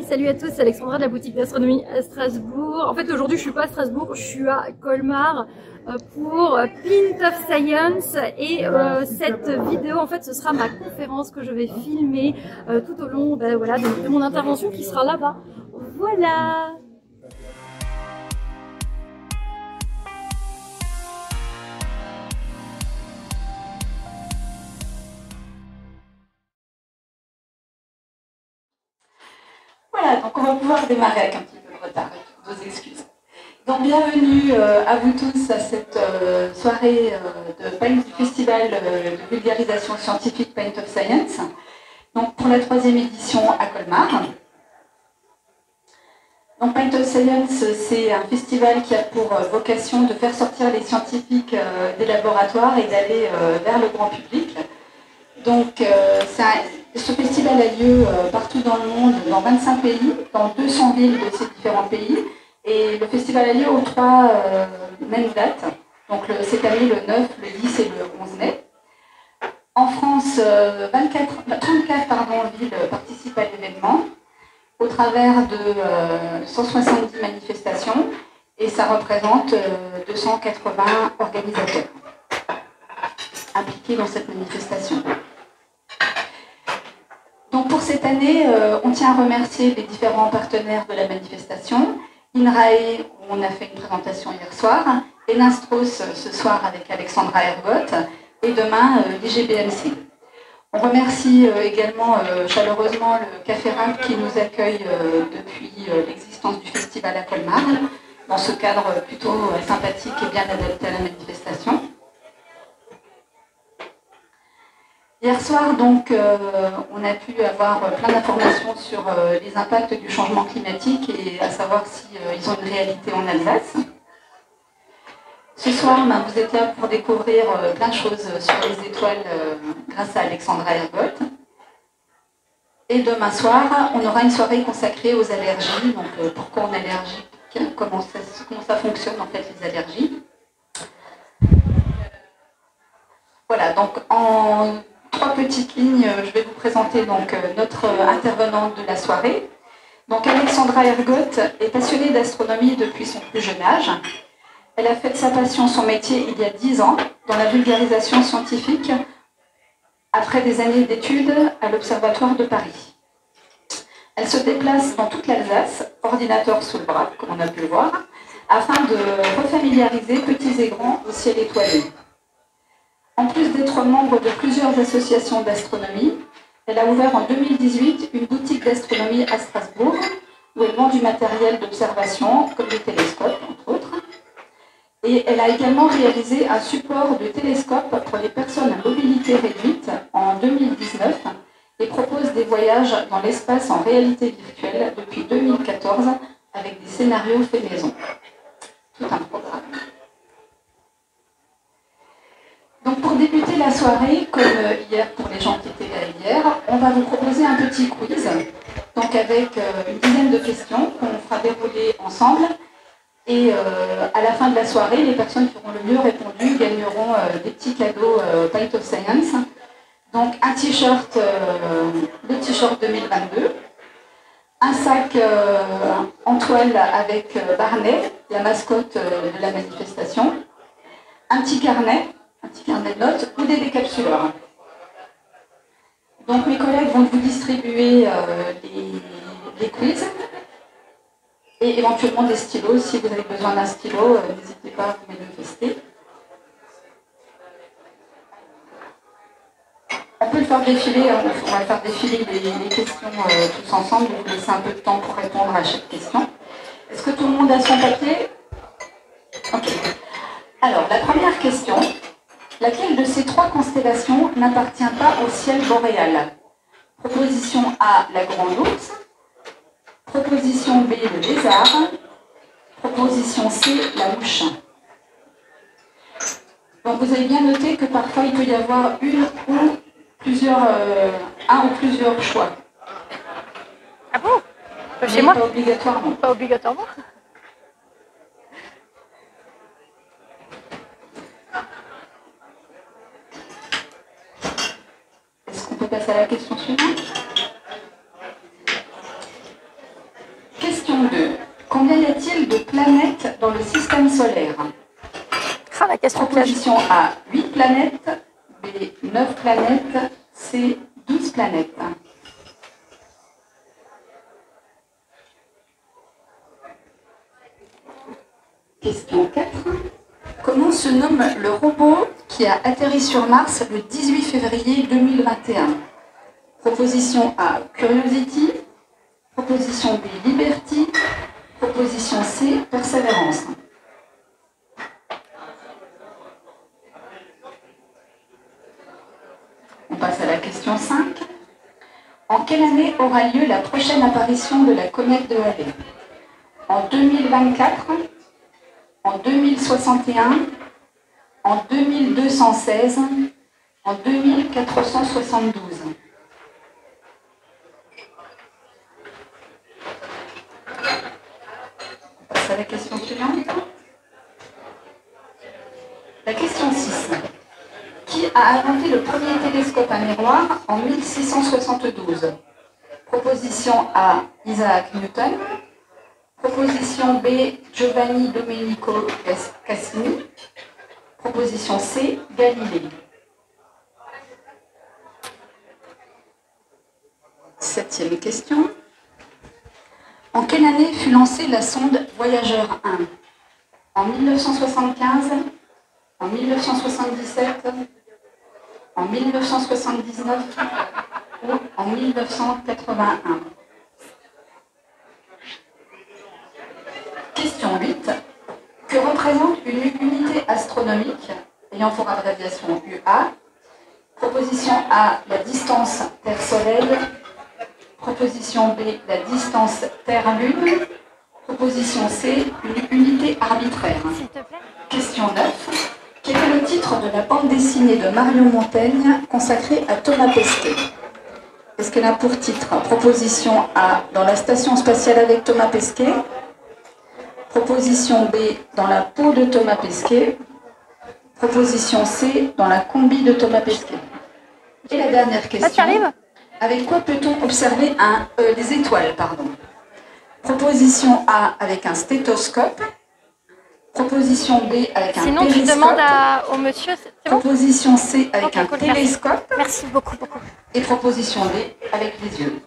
Salut à tous, c'est Alexandra de la boutique d'astronomie à Strasbourg. En fait, aujourd'hui, je suis pas à Strasbourg, je suis à Colmar euh, pour Pint of Science et euh, cette vidéo, en fait, ce sera ma conférence que je vais filmer euh, tout au long ben, voilà, de mon intervention qui sera là-bas. Voilà Donc on va pouvoir démarrer avec un petit peu de retard, avec vos excuses. Donc bienvenue euh, à vous tous à cette euh, soirée euh, de du Festival de vulgarisation scientifique Paint of Science, donc pour la troisième édition à Colmar. Donc Paint of Science, c'est un festival qui a pour vocation de faire sortir les scientifiques des laboratoires et d'aller vers le grand public. Donc c'est un ce festival a lieu euh, partout dans le monde, dans 25 pays, dans 200 villes de ces différents pays. Et le festival a lieu aux trois euh, mêmes dates. Donc cette année, le 9, le 10 et le 11 mai. En France, 24, euh, 34 pardon, villes participent à l'événement au travers de 170 manifestations et ça représente 280 organisateurs impliqués dans cette manifestation. Donc pour cette année, euh, on tient à remercier les différents partenaires de la manifestation. INRAE, où on a fait une présentation hier soir, et Nastros ce soir avec Alexandra Ergot, et demain euh, l'IGBMC. On remercie euh, également chaleureusement le Café Rap qui nous accueille depuis l'existence du festival à Colmar, dans ce cadre plutôt sympathique et bien adapté à la manifestation. Hier soir, donc, euh, on a pu avoir plein d'informations sur euh, les impacts du changement climatique et à savoir s'ils euh, ont une réalité en Alsace. Ce soir, ben, vous êtes là pour découvrir plein de choses sur les étoiles grâce à Alexandra Ergot. Et demain soir, on aura une soirée consacrée aux allergies. Donc, pourquoi on est allergique? Comment ça, comment ça fonctionne en fait les allergies? Voilà, donc en trois petites lignes, je vais vous présenter donc euh, notre intervenante de la soirée. Donc Alexandra Ergot est passionnée d'astronomie depuis son plus jeune âge. Elle a fait de sa passion son métier il y a dix ans dans la vulgarisation scientifique après des années d'études à l'Observatoire de Paris. Elle se déplace dans toute l'Alsace, ordinateur sous le bras, comme on a pu le voir, afin de refamiliariser petits et grands au ciel étoilé. En plus d'être membre de plusieurs associations d'astronomie, elle a ouvert en 2018 une boutique d'astronomie à Strasbourg, où elle vend du matériel d'observation, comme des télescopes, entre autres. Et elle a également réalisé un support de télescope pour les personnes à mobilité réduite en 2019 et propose des voyages dans l'espace en réalité virtuelle depuis 2014 avec des scénarios faits maison. Tout un programme. Donc pour débuter la soirée, comme euh, hier pour les gens qui étaient là hier, on va vous proposer un petit quiz, donc avec euh, une dizaine de questions qu'on fera dérouler ensemble. Et euh, à la fin de la soirée, les personnes qui auront le mieux répondu gagneront des petits cadeaux Paint of Science. Donc un t-shirt, le t-shirt 2022, un sac en toile avec Barnet, la mascotte de la manifestation, un petit carnet notes ou des décapsuleurs. Donc mes collègues vont vous distribuer euh, les, quiz et éventuellement des stylos. Si vous avez besoin d'un stylo, euh, n'hésitez pas à vous manifester. On peut le faire défiler, hein. on va faire défiler les, questions euh, tous ensemble, vous laisser un peu de temps pour répondre à chaque question. Est-ce que tout le monde a son papier? Ok. Alors, la première question, Laquelle de ces trois constellations n'appartient pas au ciel boréal? Proposition A, la grande ours. Proposition B, le lézard. Proposition C, la mouche. Donc vous avez bien noté que parfois il peut y avoir une ou plusieurs, euh, un ou plusieurs choix. Ah bon? Chez moi? Pas obligatoirement. Pas obligatoirement passe à la question suivante. Combien y a-t-il de planètes dans le système solaire? Ah, la question Proposition A, 8 planètes. B, 9 planètes. C, 12 planètes. Question 4. Comment se nomme le robot qui a atterri sur Mars le 18 février 2021 Proposition A, Curiosity. Proposition B, Liberty. Proposition C, Persévérance. On passe à la question 5. En quelle année aura lieu la prochaine apparition de la comète de Halley En 2024 En 2061 En 2216 En 2472 On passe à la question suivante. La question 6 qui a inventé le premier télescope à miroir en 1672 Proposition A, Isaac Newton. Proposition B, Giovanni Domenico Cassini. Proposition C, Galilée. Septième question. En quelle année fut lancée la sonde Voyageur 1 En 1975 En 1977 en 1979 ou en 1981 Question 8. Que représente une unité astronomique ayant pour abréviation UA Proposition A, la distance Terre-Soleil. Proposition B, la distance Terre-Lune. Proposition C, une unité arbitraire. Question 9. Quel est le titre de la bande dessinée de Marion Montaigne consacrée à Thomas Pesquet? Est-ce qu'elle a pour titre Proposition A, dans la station spatiale avec Thomas Pesquet Proposition B, dans la peau de Thomas Pesquet Proposition C, dans la combi de Thomas Pesquet Et la dernière question. avec quoi peut-on observer un, euh, des étoiles pardon? Proposition A, avec un stéthoscope Proposition B avec un Sinon, périscope. tu demandes à, au monsieur. Bon? Proposition C avec un cool, merci. télescope. Merci beaucoup, beaucoup. Et proposition D avec les yeux.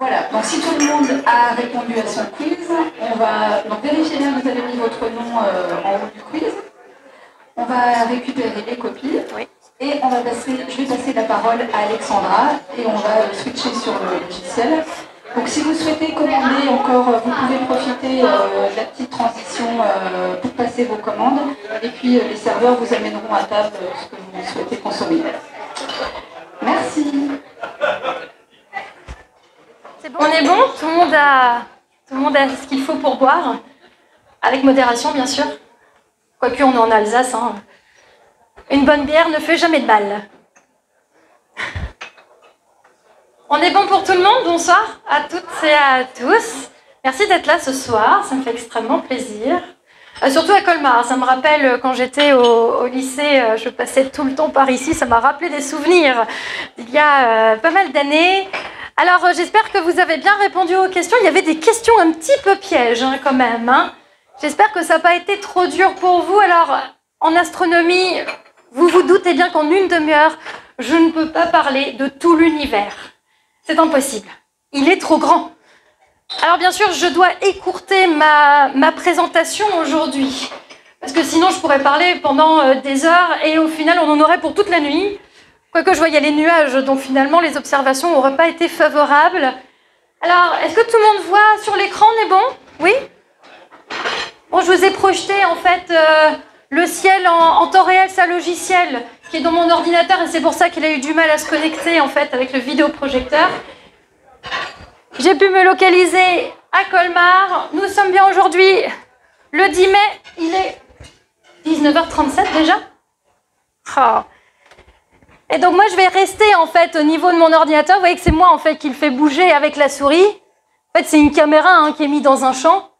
Voilà, donc si tout le monde a répondu à son quiz, on va donc vérifier bien que vous avez mis votre nom euh, en haut du quiz. On va récupérer les copies. Oui. Et on va passer, je vais passer la parole à Alexandra et on va switcher sur le logiciel. Donc si vous souhaitez commander encore, vous pouvez profiter euh, de la petite transition euh, pour passer vos commandes. Et puis les serveurs vous amèneront à table ce que vous souhaitez consommer. Merci. On est bon? Tout le monde a, tout le monde a ce qu'il faut pour boire Avec modération, bien sûr. Quoique, on est en Alsace. hein. Une bonne bière ne fait jamais de mal. On est bon pour tout le monde? Bonsoir à toutes et à tous. Merci d'être là ce soir, ça me fait extrêmement plaisir. Euh, surtout à Colmar, ça me rappelle euh, quand j'étais au, lycée, euh, je passais tout le temps par ici, ça m'a rappelé des souvenirs il y a pas mal d'années. Alors euh, j'espère que vous avez bien répondu aux questions. Il y avait des questions un petit peu pièges hein, quand même. hein. J'espère que ça n'a pas été trop dur pour vous. Alors en astronomie, vous vous doutez bien qu'en une demi-heure, je ne peux pas parler de tout l'univers. C'est impossible. Il est trop grand. Alors bien sûr, je dois écourter ma, ma présentation aujourd'hui. Parce que sinon, je pourrais parler pendant euh, des heures et au final, on en aurait pour toute la nuit. Quoique je voyais les nuages, donc finalement, les observations n'auraient pas été favorables. Alors, est-ce que tout le monde voit sur l'écran, on est bon Oui? Bon, je vous ai projeté en fait euh, le ciel en, temps réel, un logiciel qui est dans mon ordinateur et c'est pour ça qu'il a eu du mal à se connecter en fait avec le vidéoprojecteur. J'ai pu me localiser à Colmar. Nous sommes bien aujourd'hui le 10 mai. Il est 19h37 déjà? Oh. Et donc moi je vais rester en fait au niveau de mon ordinateur. Vous voyez que c'est moi en fait qui le fait bouger avec la souris. En fait c'est une caméra hein, qui est mise dans un champ.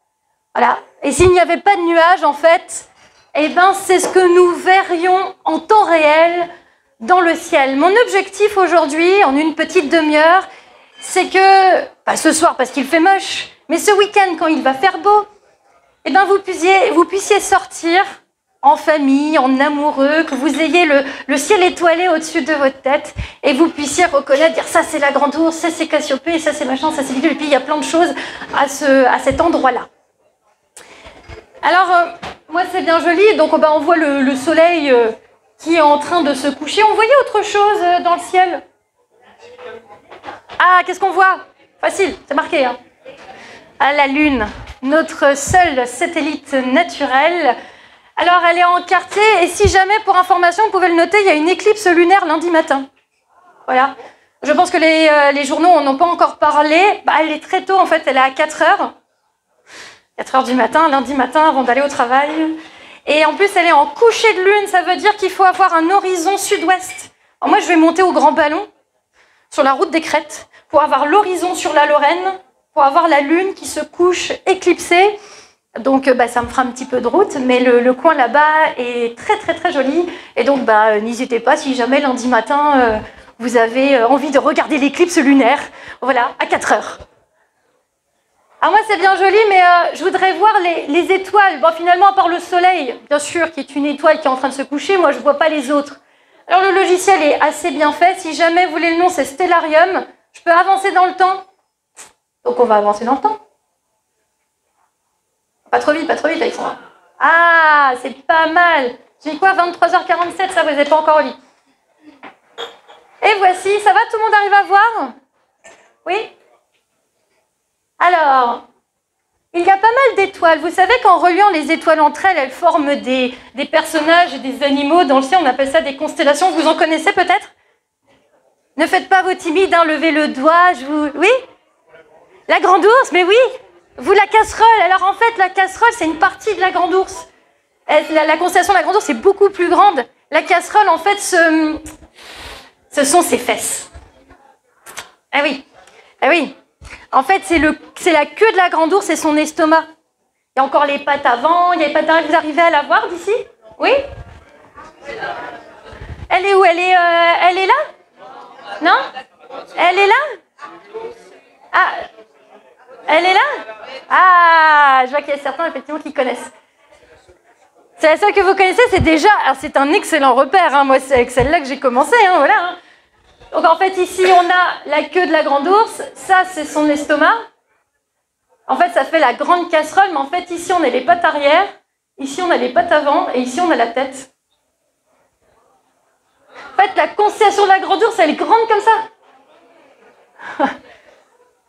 Voilà. Et s'il n'y avait pas de nuages en fait, eh ben c'est ce que nous verrions en temps réel dans le ciel. Mon objectif aujourd'hui, en une petite demi-heure, c'est que, pas ce soir parce qu'il fait moche, mais ce week-end quand il va faire beau, eh ben vous puissiez, vous puissiez sortir en famille, en amoureux, que vous ayez le, ciel étoilé au-dessus de votre tête et vous puissiez reconnaître, dire ça c'est la grande ours, ça c'est Cassiopée, ça c'est machin, ça c'est et puis il y a plein de choses à, ce, à cet endroit-là. Alors, euh, moi c'est bien joli, donc ben, on voit le, soleil euh, qui est en train de se coucher. On voyait autre chose euh, dans le ciel Ah, qu'est-ce qu'on voit? Facile, c'est marqué. Hein. À la Lune, notre seul satellite naturel alors, elle est en quartier, et si jamais, pour information, vous pouvez le noter, il y a une éclipse lunaire lundi matin. Voilà. Je pense que les, euh, journaux n'en ont pas encore parlé. Bah, elle est très tôt, en fait, elle est à 4 heures. 4 heures du matin, lundi matin, avant d'aller au travail. Et en plus, elle est en coucher de lune, ça veut dire qu'il faut avoir un horizon sud-ouest. moi, je vais monter au Grand Ballon, sur la route des Crêtes, pour avoir l'horizon sur la Lorraine, pour avoir la lune qui se couche éclipsée. Donc bah, ça me fera un petit peu de route, mais le, coin là-bas est très très très joli. Et donc bah, n'hésitez pas si jamais lundi matin euh, vous avez euh, envie de regarder l'éclipse lunaire, voilà, à 4 heures. Alors moi c'est bien joli, mais euh, je voudrais voir les, étoiles. Bon finalement à part le soleil, bien sûr, qui est une étoile qui est en train de se coucher, moi je ne vois pas les autres. Alors le logiciel est assez bien fait. Si jamais vous voulez le nom, c'est Stellarium. Je peux avancer dans le temps. Donc on va avancer dans le temps. Pas trop vite, pas trop vite, Alexandra. Ah, c'est pas mal. J'ai quoi 23h47, ça, vous n'êtes pas encore au lit. Et voici, ça va Tout le monde arrive à voir? Oui? Alors, il y a pas mal d'étoiles. Vous savez qu'en reliant les étoiles entre elles, elles forment des, personnages et des animaux. Dans le ciel, on appelle ça des constellations. Vous en connaissez peut-être? Ne faites pas vos timides, hein, levez le doigt. Je vous... Oui? La grande ours, mais oui vous, la casserole. Alors en fait, la casserole, c'est une partie de la grande ours. La, constellation de la grande ours est beaucoup plus grande. La casserole, en fait, ce, ce sont ses fesses. Ah oui, ah oui. En fait, c'est la queue de la grande ours et son estomac. Il y a encore les pattes avant, il y a les pattes arrière. Vous arrivez à la voir d'ici? Oui? Elle est où? Elle est, euh, elle est là? Non? Elle est là? Ah, elle est là Ah, je vois qu'il y a certains effectivement qui connaissent. C'est la seule que vous connaissez, c'est déjà. Alors c'est un excellent repère. Hein. Moi, c'est avec celle-là que j'ai commencé. Hein, voilà. Hein. Donc en fait, ici, on a la queue de la grande ours. Ça, c'est son estomac. En fait, ça fait la grande casserole, mais en fait, ici, on a les pattes arrière. Ici, on a les pattes avant. Et ici, on a la tête. En fait, la constellation de la grande ours, elle est grande comme ça.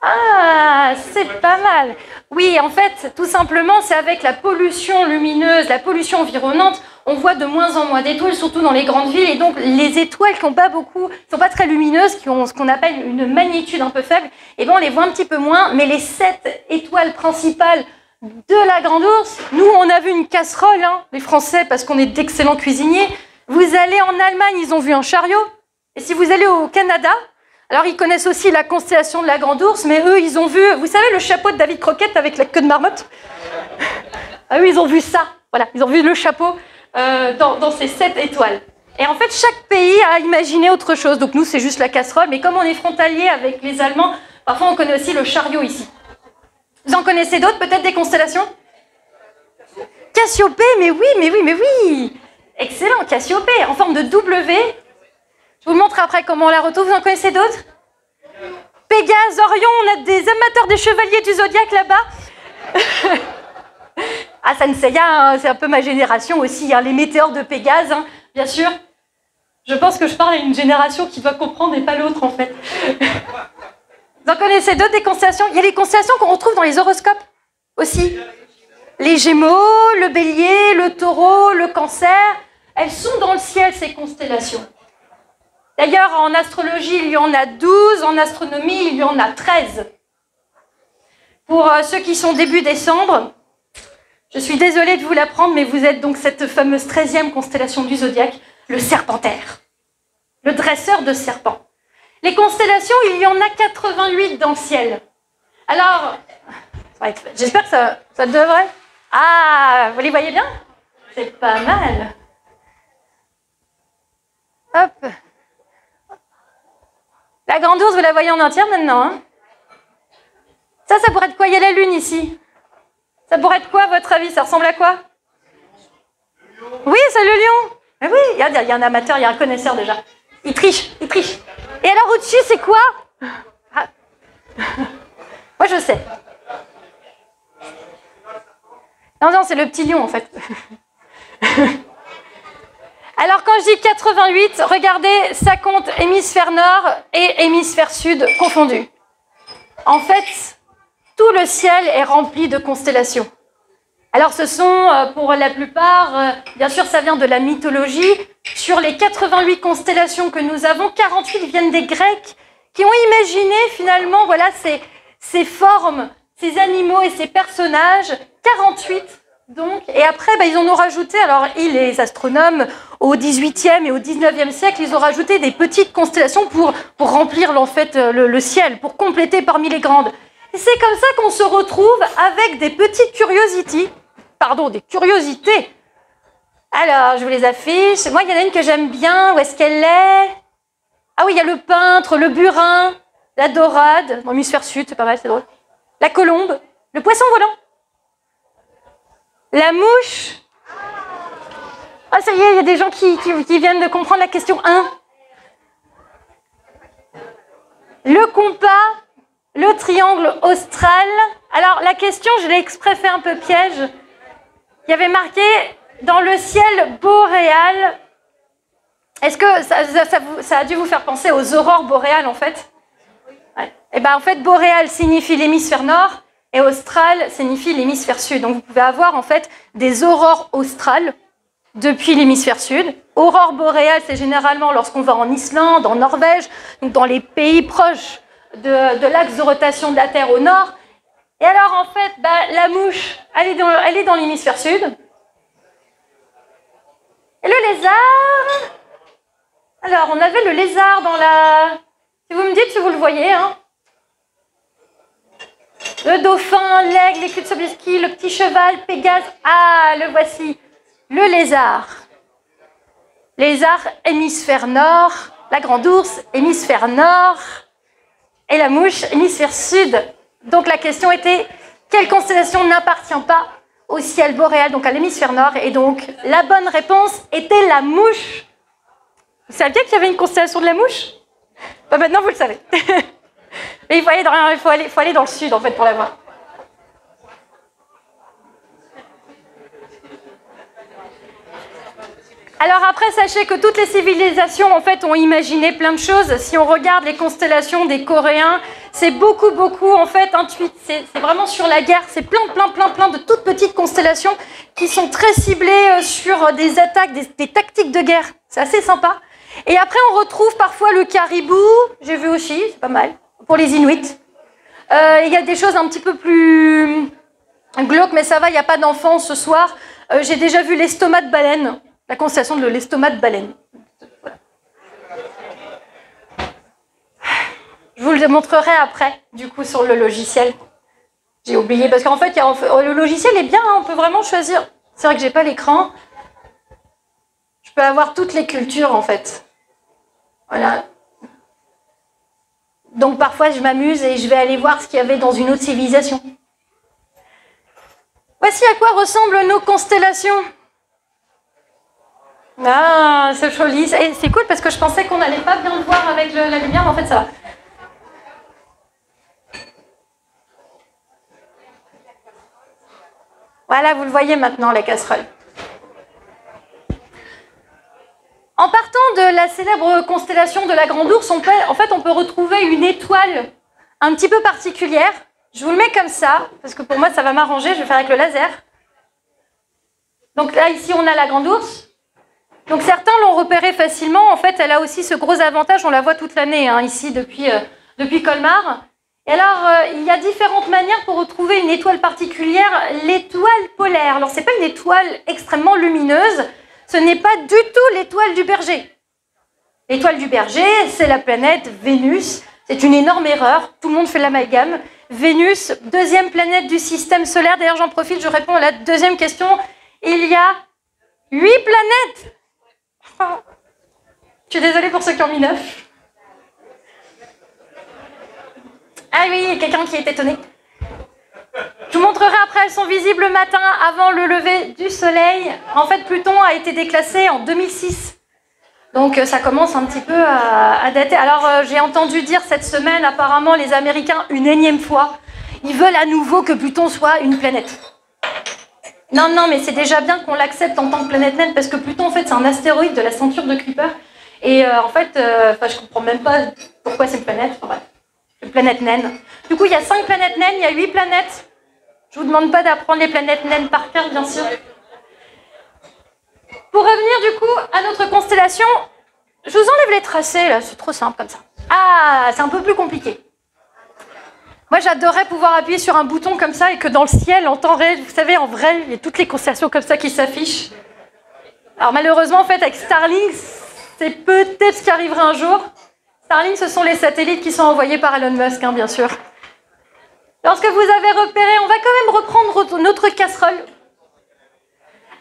Ah, c'est pas mal. Oui, en fait, tout simplement, c'est avec la pollution lumineuse, la pollution environnante, on voit de moins en moins d'étoiles, surtout dans les grandes villes. Et donc, les étoiles qui n'ont pas beaucoup, sont pas très lumineuses, qui ont ce qu'on appelle une magnitude un peu faible, eh bien, on les voit un petit peu moins. Mais les sept étoiles principales de la Grande Ourse, nous, on a vu une casserole, hein, les Français, parce qu'on est d'excellents cuisiniers. Vous allez en Allemagne, ils ont vu un chariot. Et si vous allez au Canada, alors, ils connaissent aussi la constellation de la Grande Ourse, mais eux, ils ont vu, vous savez, le chapeau de David Croquette avec la queue de marmotte? Ah oui, ils ont vu ça. Voilà, ils ont vu le chapeau euh, dans, ces sept étoiles. Et en fait, chaque pays a imaginé autre chose. Donc, nous, c'est juste la casserole, mais comme on est frontalier avec les Allemands, parfois on connaît aussi le chariot ici. Vous en connaissez d'autres, peut-être des constellations? Cassiopée, mais oui, mais oui, mais oui Excellent, Cassiopée, en forme de W, je vous montre après comment on la retrouve. Vous en connaissez d'autres? Pégase, Orion, on a des amateurs des chevaliers du zodiaque là-bas. ah, ça ne sait rien, c'est un peu ma génération aussi, hein, les météores de Pégase, hein, bien sûr. Je pense que je parle à une génération qui va comprendre et pas l'autre en fait. Vous en connaissez d'autres des constellations? Il y a les constellations qu'on retrouve dans les horoscopes aussi. Les Gémeaux, le Bélier, le Taureau, le Cancer, elles sont dans le ciel ces constellations. D'ailleurs, en astrologie, il y en a 12, en astronomie, il y en a 13. Pour euh, ceux qui sont début décembre, je suis désolée de vous l'apprendre, mais vous êtes donc cette fameuse 13e constellation du zodiaque, le serpentaire, le dresseur de serpents. Les constellations, il y en a 88 dans le ciel. Alors, j'espère que ça, ça devrait. Ah, vous les voyez bien? C'est pas mal. Hop. La grande ours, vous la voyez en entière maintenant. Hein? Ça, ça pourrait être quoi? Il y a la lune ici. Ça pourrait être quoi, à votre avis? Ça ressemble à quoi? Oui, c'est le lion. Mais oui, il y, a, y a un amateur, il y a un connaisseur déjà. Il triche, il triche. Et alors au-dessus, c'est quoi? Ah. Moi, je sais. Non, non, c'est le petit lion en fait. Alors quand je dis 88, regardez, ça compte hémisphère nord et hémisphère sud confondus. En fait, tout le ciel est rempli de constellations. Alors ce sont euh, pour la plupart, euh, bien sûr ça vient de la mythologie, sur les 88 constellations que nous avons, 48 viennent des Grecs qui ont imaginé finalement voilà ces, ces formes, ces animaux et ces personnages, 48 donc, et après, bah, ils en ont rajouté, alors ils, les astronomes, au 18e et au 19e siècle, ils ont rajouté des petites constellations pour, remplir euh, le, ciel, pour compléter parmi les grandes. C'est comme ça qu'on se retrouve avec des petites curiosités, pardon, des curiosités. Alors, je vous les affiche. Moi, il y en a une que j'aime bien. Où est-ce qu'elle est? Ah oui, il y a le peintre, le burin, la dorade, l'hémisphère sud, c'est pas mal, c'est drôle. La colombe, le poisson volant. La mouche. Ah, ça y est, il y a des gens qui, viennent de comprendre la question 1. Le compas, le triangle austral. Alors, la question, je l'ai exprès fait un peu piège. Il y avait marqué dans le ciel boréal. Est-ce que ça, a dû vous faire penser aux aurores boréales, en fait? Eh bien, en fait, boréal signifie l'hémisphère nord et austral signifie l'hémisphère sud. Donc vous pouvez avoir en fait des aurores australes depuis l'hémisphère sud. Aurore boréale, c'est généralement lorsqu'on va en Islande, en Norvège, donc dans les pays proches de, l'axe de rotation de la Terre au nord. Et alors en fait, bah, la mouche, elle est dans, elle est dans l'hémisphère sud. Et le lézard, alors on avait le lézard dans la... Si vous me dites si vous le voyez, hein, le dauphin, l'aigle, l'écu de le petit cheval, Pégase. Ah, le voici. Le lézard. Lézard, hémisphère nord. La grande ours, hémisphère nord. Et la mouche, hémisphère sud. Donc la question était, quelle constellation n'appartient pas au ciel boréal, donc à l'hémisphère nord? Et donc la bonne réponse était la mouche. Vous saviez qu'il y avait une constellation de la mouche? Bah, Maintenant, vous le savez. Mais il faut aller dans, le sud, en fait, pour la voir. Alors après, sachez que toutes les civilisations, en fait, ont imaginé plein de choses. Si on regarde les constellations des Coréens, c'est beaucoup, beaucoup, en fait, intuit. C'est vraiment sur la guerre. C'est plein, plein, plein, plein de toutes petites constellations qui sont très ciblées euh, sur des attaques, des, des tactiques de guerre. C'est assez sympa. Et après, on retrouve parfois le caribou. J'ai vu aussi, c'est pas mal pour les Inuits. Euh, il y a des choses un petit peu plus glauques, mais ça va, il n'y a pas d'enfants ce soir. Euh, j'ai déjà vu l'estomac de baleine, la constellation de l'estomac de baleine. Je vous le montrerai après, du coup, sur le logiciel. J'ai oublié, parce qu'en fait, le logiciel est bien, hein, on peut vraiment choisir. C'est vrai que j'ai pas l'écran. Je peux avoir toutes les cultures, en fait. Voilà. Donc parfois, je m'amuse et je vais aller voir ce qu'il y avait dans une autre civilisation. Voici à quoi ressemblent nos constellations. Ah, c'est joli. C'est cool parce que je pensais qu'on n'allait pas bien le voir avec la lumière, mais en fait, ça va. Voilà, vous le voyez maintenant, la casserole. En partant de la célèbre constellation de la Grande Ourse, on peut, en fait, on peut retrouver une étoile un petit peu particulière. Je vous le mets comme ça, parce que pour moi, ça va m'arranger. Je vais faire avec le laser. Donc là, ici, on a la Grande Ourse. Donc certains l'ont repérée facilement. En fait, elle a aussi ce gros avantage. On la voit toute l'année, hein, ici, depuis, euh, depuis Colmar. Et alors, euh, il y a différentes manières pour retrouver une étoile particulière, l'étoile polaire. Alors, ce n'est pas une étoile extrêmement lumineuse, ce n'est pas du tout l'étoile du berger. L'étoile du berger, c'est la planète Vénus. C'est une énorme erreur. Tout le monde fait l'amalgame. Vénus, deuxième planète du système solaire. D'ailleurs, j'en profite, je réponds à la deuxième question. Il y a huit planètes. Je suis désolée pour ceux qui ont mis neuf. Ah oui, quelqu'un qui est étonné. Je vous montrerai après, elles sont visibles le matin avant le lever du soleil. En fait, Pluton a été déclassé en 2006. Donc euh, ça commence un petit peu à, dater. Alors euh, j'ai entendu dire cette semaine, apparemment, les Américains, une énième fois, ils veulent à nouveau que Pluton soit une planète. Non, non, mais c'est déjà bien qu'on l'accepte en tant que planète naine, parce que Pluton, en fait, c'est un astéroïde de la ceinture de Kuiper. Et euh, en fait, enfin, je comprends même pas pourquoi c'est une planète. Une planète naine. Du coup, il y a cinq planètes naines, il y a huit planètes. Je vous demande pas d'apprendre les planètes naines par cœur, bien sûr. Pour revenir du coup à notre constellation, je vous enlève les tracés, là, c'est trop simple comme ça. Ah, c'est un peu plus compliqué. Moi, j'adorerais pouvoir appuyer sur un bouton comme ça et que dans le ciel, en temps réel, vous savez, en vrai, il y a toutes les constellations comme ça qui s'affichent. Alors malheureusement, en fait, avec Starlink, c'est peut-être ce qui arrivera un jour. Starlink, ce sont les satellites qui sont envoyés par Elon Musk, hein, bien sûr. Lorsque vous avez repéré, on va quand même reprendre notre casserole.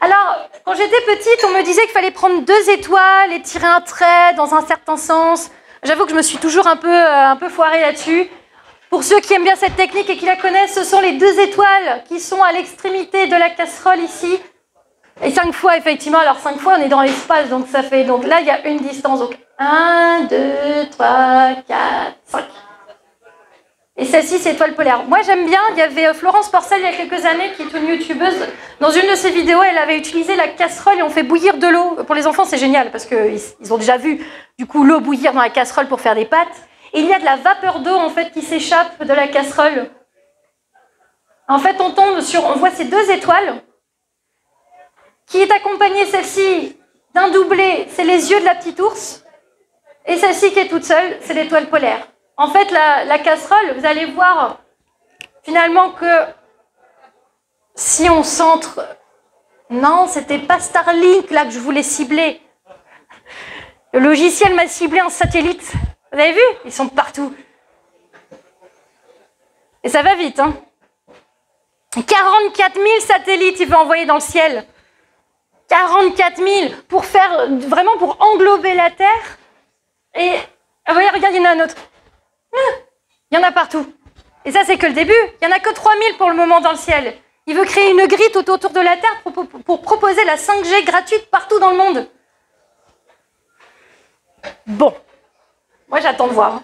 Alors, quand j'étais petite, on me disait qu'il fallait prendre deux étoiles et tirer un trait dans un certain sens. J'avoue que je me suis toujours un peu, euh, un peu foirée là-dessus. Pour ceux qui aiment bien cette technique et qui la connaissent, ce sont les deux étoiles qui sont à l'extrémité de la casserole ici. Et cinq fois, effectivement, alors cinq fois, on est dans l'espace, donc ça fait. Donc là, il y a une distance. 1, 2, 3, 4, 5. Et celle-ci, c'est étoile polaire. Moi, j'aime bien. Il y avait euh, Florence Porcel, il y a quelques années, qui est une youtubeuse. Dans une de ses vidéos, elle avait utilisé la casserole et on fait bouillir de l'eau. Pour les enfants, c'est génial parce qu'ils ont déjà vu, du coup, l'eau bouillir dans la casserole pour faire des pâtes. Et il y a de la vapeur d'eau, en fait, qui s'échappe de la casserole. En fait, on tombe sur, on voit ces deux étoiles qui est accompagnée, celle-ci, d'un doublé, c'est les yeux de la petite ours. Et celle-ci qui est toute seule, c'est l'étoile polaire. En fait, la, casserole, vous allez voir finalement que si on centre... Non, c'était pas Starlink là que je voulais cibler. Le logiciel m'a ciblé en satellite. Vous avez vu? Ils sont partout. Et ça va vite, hein 44 000 satellites il veut envoyer dans le ciel. 44 000 pour faire vraiment pour englober la Terre. Et ah, voyez, regardez, il y en a un autre. Il y en a partout. Et ça, c'est que le début. Il n'y en a que 3000 pour le moment dans le ciel. Il veut créer une grille tout autour de la Terre pour, proposer la 5G gratuite partout dans le monde. Bon. Moi, j'attends de voir.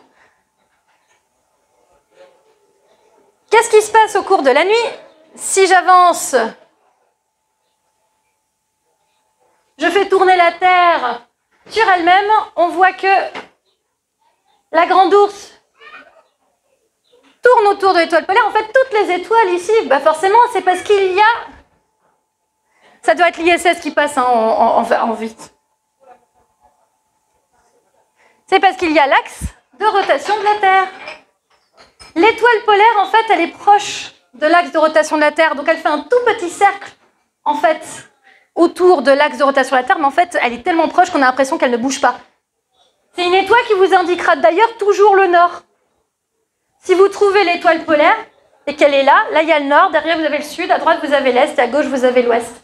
Qu'est-ce qui se passe au cours de la nuit Si j'avance, je fais tourner la Terre sur elle-même, on voit que la grande ours tourne autour de l'étoile polaire. En fait, toutes les étoiles ici, bah forcément, c'est parce qu'il y a... Ça doit être l'ISS qui passe hein, en, en, vite. C'est parce qu'il y a l'axe de rotation de la Terre. L'étoile polaire, en fait, elle est proche de l'axe de rotation de la Terre. Donc, elle fait un tout petit cercle, en fait, autour de l'axe de rotation de la Terre. Mais en fait, elle est tellement proche qu'on a l'impression qu'elle ne bouge pas. C'est une étoile qui vous indiquera d'ailleurs toujours le nord. Si vous trouvez l'étoile polaire et qu'elle est là, là il y a le nord, derrière vous avez le sud, à droite vous avez l'est, et à gauche vous avez l'ouest.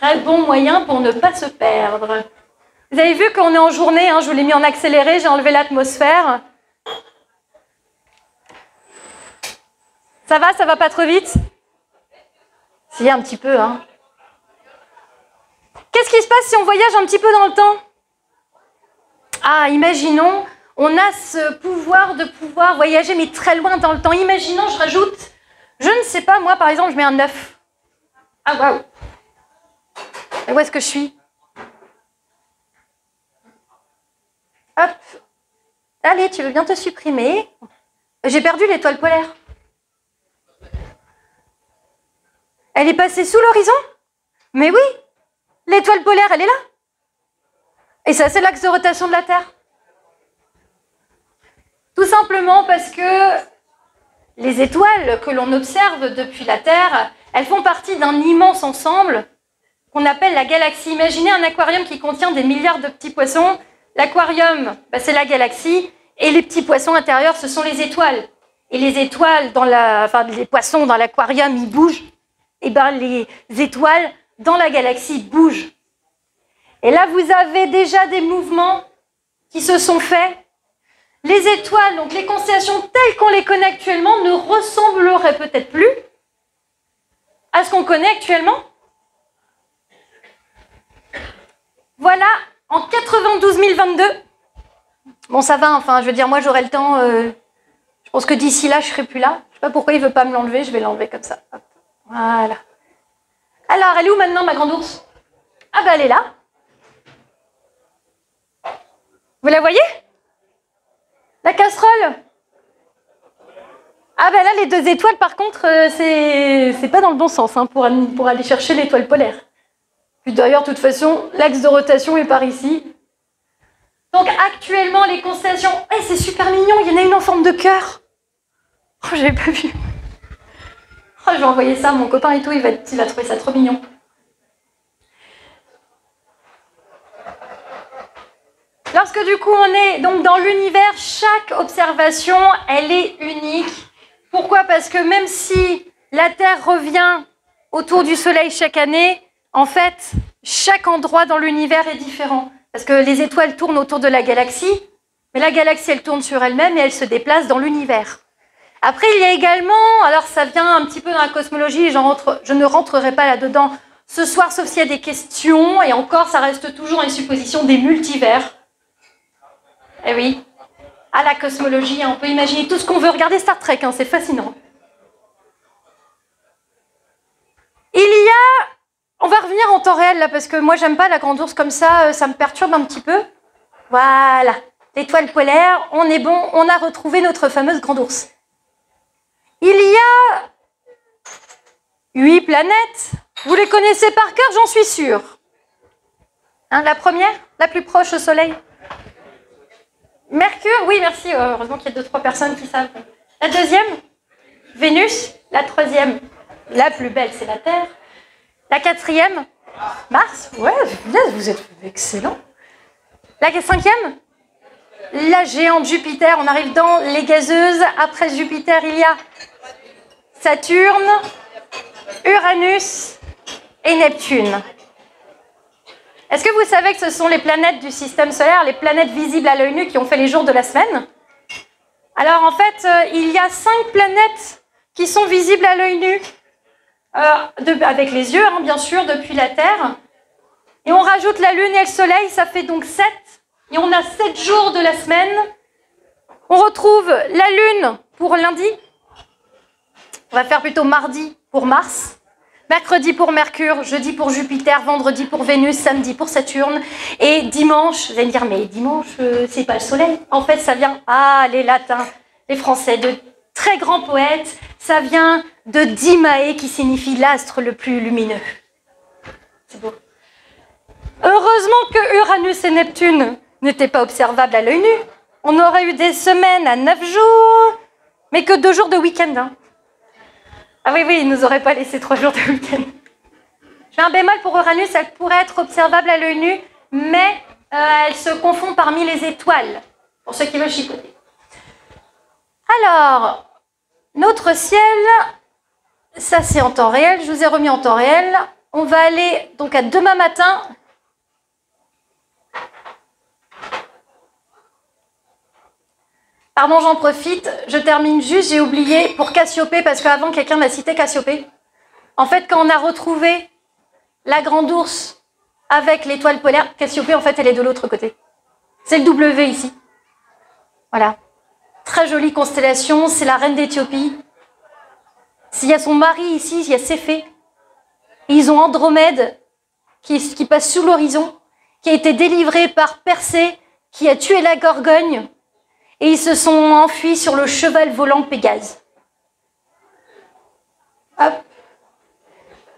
Très bon moyen pour ne pas se perdre. Vous avez vu qu'on est en journée, hein, je vous l'ai mis en accéléré, j'ai enlevé l'atmosphère. Ça va, ça va pas trop vite? Si, un petit peu. Hein. Qu'est-ce qui se passe si on voyage un petit peu dans le temps? Ah, imaginons, on a ce pouvoir de pouvoir voyager, mais très loin dans le temps. Imaginons, je rajoute, je ne sais pas, moi par exemple, je mets un 9. Ah waouh. Et où est-ce que je suis? Hop. Allez, tu veux bien te supprimer? J'ai perdu l'étoile polaire. Elle est passée sous l'horizon? Mais oui L'étoile polaire, elle est là. Et ça, c'est l'axe de rotation de la Terre. Tout simplement parce que les étoiles que l'on observe depuis la Terre, elles font partie d'un immense ensemble qu'on appelle la galaxie. Imaginez un aquarium qui contient des milliards de petits poissons. L'aquarium, bah, c'est la galaxie, et les petits poissons intérieurs, ce sont les étoiles. Et les étoiles, dans la, enfin les poissons dans l'aquarium, ils bougent. Et ben les étoiles dans la galaxie bougent. Et là, vous avez déjà des mouvements qui se sont faits les étoiles, donc les constellations telles qu'on les connaît actuellement, ne ressembleraient peut-être plus à ce qu'on connaît actuellement. Voilà, en 92 022. Bon, ça va, enfin, je veux dire, moi j'aurai le temps. euh, je pense que d'ici là, je serai plus là. Je sais pas pourquoi il veut pas me l'enlever, je vais l'enlever comme ça. Voilà. Alors, elle est où maintenant, ma grande ours? Ah, bah, elle est là. Vous la voyez? La casserole? Ah, bah là, les deux étoiles, par contre, euh, c'est pas dans le bon sens hein, pour, aller chercher l'étoile polaire. Puis d'ailleurs, de toute façon, l'axe de rotation est par ici. Donc actuellement, les constellations... Eh, c'est super mignon, il y en a une en forme de cœur. Oh, j'avais pas vu. Oh, je vais envoyer ça à mon copain et tout, il va, il va trouver ça trop mignon. Lorsque du coup on est donc dans l'univers, chaque observation, elle est unique. Pourquoi? Parce que même si la Terre revient autour du Soleil chaque année, en fait, chaque endroit dans l'univers est différent. Parce que les étoiles tournent autour de la galaxie, mais la galaxie, elle tourne sur elle-même et elle se déplace dans l'univers. Après, il y a également, alors ça vient un petit peu dans la cosmologie, je ne rentrerai pas là-dedans ce soir, sauf s'il y a des questions, et encore, ça reste toujours une supposition des multivers. Eh oui, à la cosmologie, on peut imaginer tout ce qu'on veut. Regarder Star Trek, hein, c'est fascinant. Il y a on va revenir en temps réel là parce que moi j'aime pas la grande ours comme ça, euh, ça me perturbe un petit peu. Voilà, l'étoile polaire, on est bon, on a retrouvé notre fameuse grande ours. Il y a huit planètes. Vous les connaissez par cœur, j'en suis sûre. Hein, la première, la plus proche au Soleil. Mercure, oui, merci. euh, Heureusement qu'il y a deux, trois personnes qui savent. La deuxième, Vénus. La troisième, la plus belle, c'est la Terre. La quatrième, Mars. Ouais, vous êtes excellent. La cinquième, la géante Jupiter. On arrive dans les gazeuses. Après Jupiter, il y a Saturne, Uranus et Neptune. Est-ce que vous savez que ce sont les planètes du système solaire, les planètes visibles à l'œil nu qui ont fait les jours de la semaine? Alors en fait, euh, il y a cinq planètes qui sont visibles à l'œil nu euh, avec les yeux, hein, bien sûr, depuis la Terre. Et on rajoute la Lune et le Soleil, ça fait donc 7. Et on a 7 jours de la semaine. On retrouve la Lune pour lundi. On va faire plutôt mardi pour Mars. Mercredi pour Mercure, jeudi pour Jupiter, vendredi pour Vénus, samedi pour Saturne. Et dimanche, vous allez me dire, mais dimanche, euh, c'est pas le Soleil. En fait, ça vient, ah, les latins, les français, de très grands poètes, ça vient de Dimae qui signifie l'astre le plus lumineux. C'est beau. Heureusement que Uranus et Neptune n'étaient pas observables à l'œil nu. On aurait eu des semaines à 9 jours, mais que deux jours de week-end. hein. Ah oui, oui, ils nous auraient pas laissé trois jours de week-end. J'ai un bémol pour Uranus, elle pourrait être observable à l'œil nu, mais euh, elle se confond parmi les étoiles, pour ceux qui veulent chipoter. Alors, notre ciel, ça c'est en temps réel, je vous ai remis en temps réel. On va aller donc à demain matin. Pardon, j'en profite, je termine juste, j'ai oublié pour Cassiopée, parce qu'avant quelqu'un m'a cité Cassiopée. En fait, quand on a retrouvé la grande ours avec l'étoile polaire, Cassiopée, en fait, elle est de l'autre côté. C'est le W ici. Voilà. Très jolie constellation, c'est la reine d'Éthiopie. S'il y a son mari ici, il y a Céphée. Ils ont Andromède qui, passe sous l'horizon, qui a été délivré par Persée, qui a tué la Gorgogne, et ils se sont enfuis sur le cheval volant Pégase. Hop.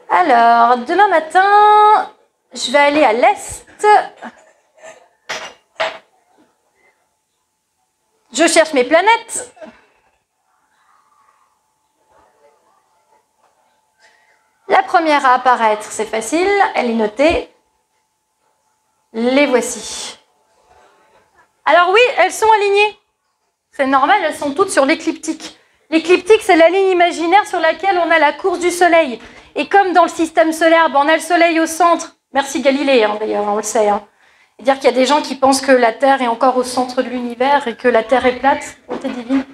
Alors, demain matin, je vais aller à l'est. Je cherche mes planètes. La première à apparaître, c'est facile, elle est notée. Les voici. Alors oui, elles sont alignées. C'est normal, elles sont toutes sur l'écliptique. L'écliptique, c'est la ligne imaginaire sur laquelle on a la course du Soleil. Et comme dans le système solaire, ben, on a le Soleil au centre. Merci Galilée, hein, d'ailleurs, on le sait. hein. Dire qu'il y a des gens qui pensent que la Terre est encore au centre de l'univers et que la Terre est plate. Bonté divine.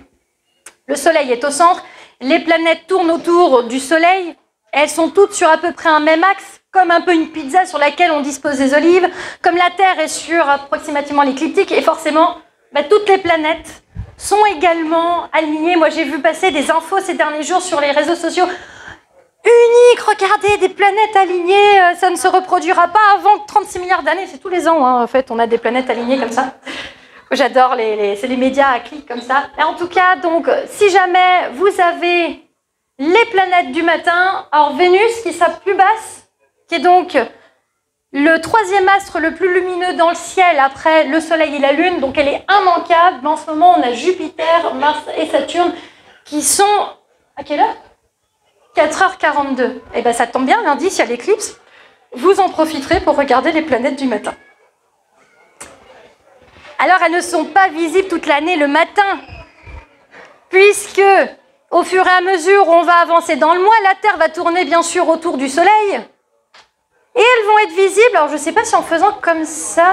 Le Soleil est au centre. Les planètes tournent autour du Soleil. Elles sont toutes sur à peu près un même axe, comme un peu une pizza sur laquelle on dispose des olives. Comme la Terre est sur approximativement l'écliptique, et forcément, bah, toutes les planètes sont également alignées. Moi, j'ai vu passer des infos ces derniers jours sur les réseaux sociaux unique, regardez, des planètes alignées, euh, ça ne se reproduira pas avant 36 milliards d'années, c'est tous les ans, hein, en fait, on a des planètes alignées comme ça. J'adore, les, c'est les médias à clic comme ça. Et en tout cas, donc, si jamais vous avez les planètes du matin, alors Vénus qui sera plus basse, qui est donc le troisième astre le plus lumineux dans le ciel après le Soleil et la Lune, donc elle est immanquable. En ce moment, on a Jupiter, Mars et Saturne qui sont... À quelle heure? 4h42. Eh bien, ça tombe bien, lundi, s'il y a l'éclipse, vous en profiterez pour regarder les planètes du matin. Alors, elles ne sont pas visibles toute l'année le matin, puisque au fur et à mesure on va avancer dans le mois, la Terre va tourner bien sûr autour du Soleil, et elles vont être visibles. Alors, je ne sais pas si en faisant comme ça,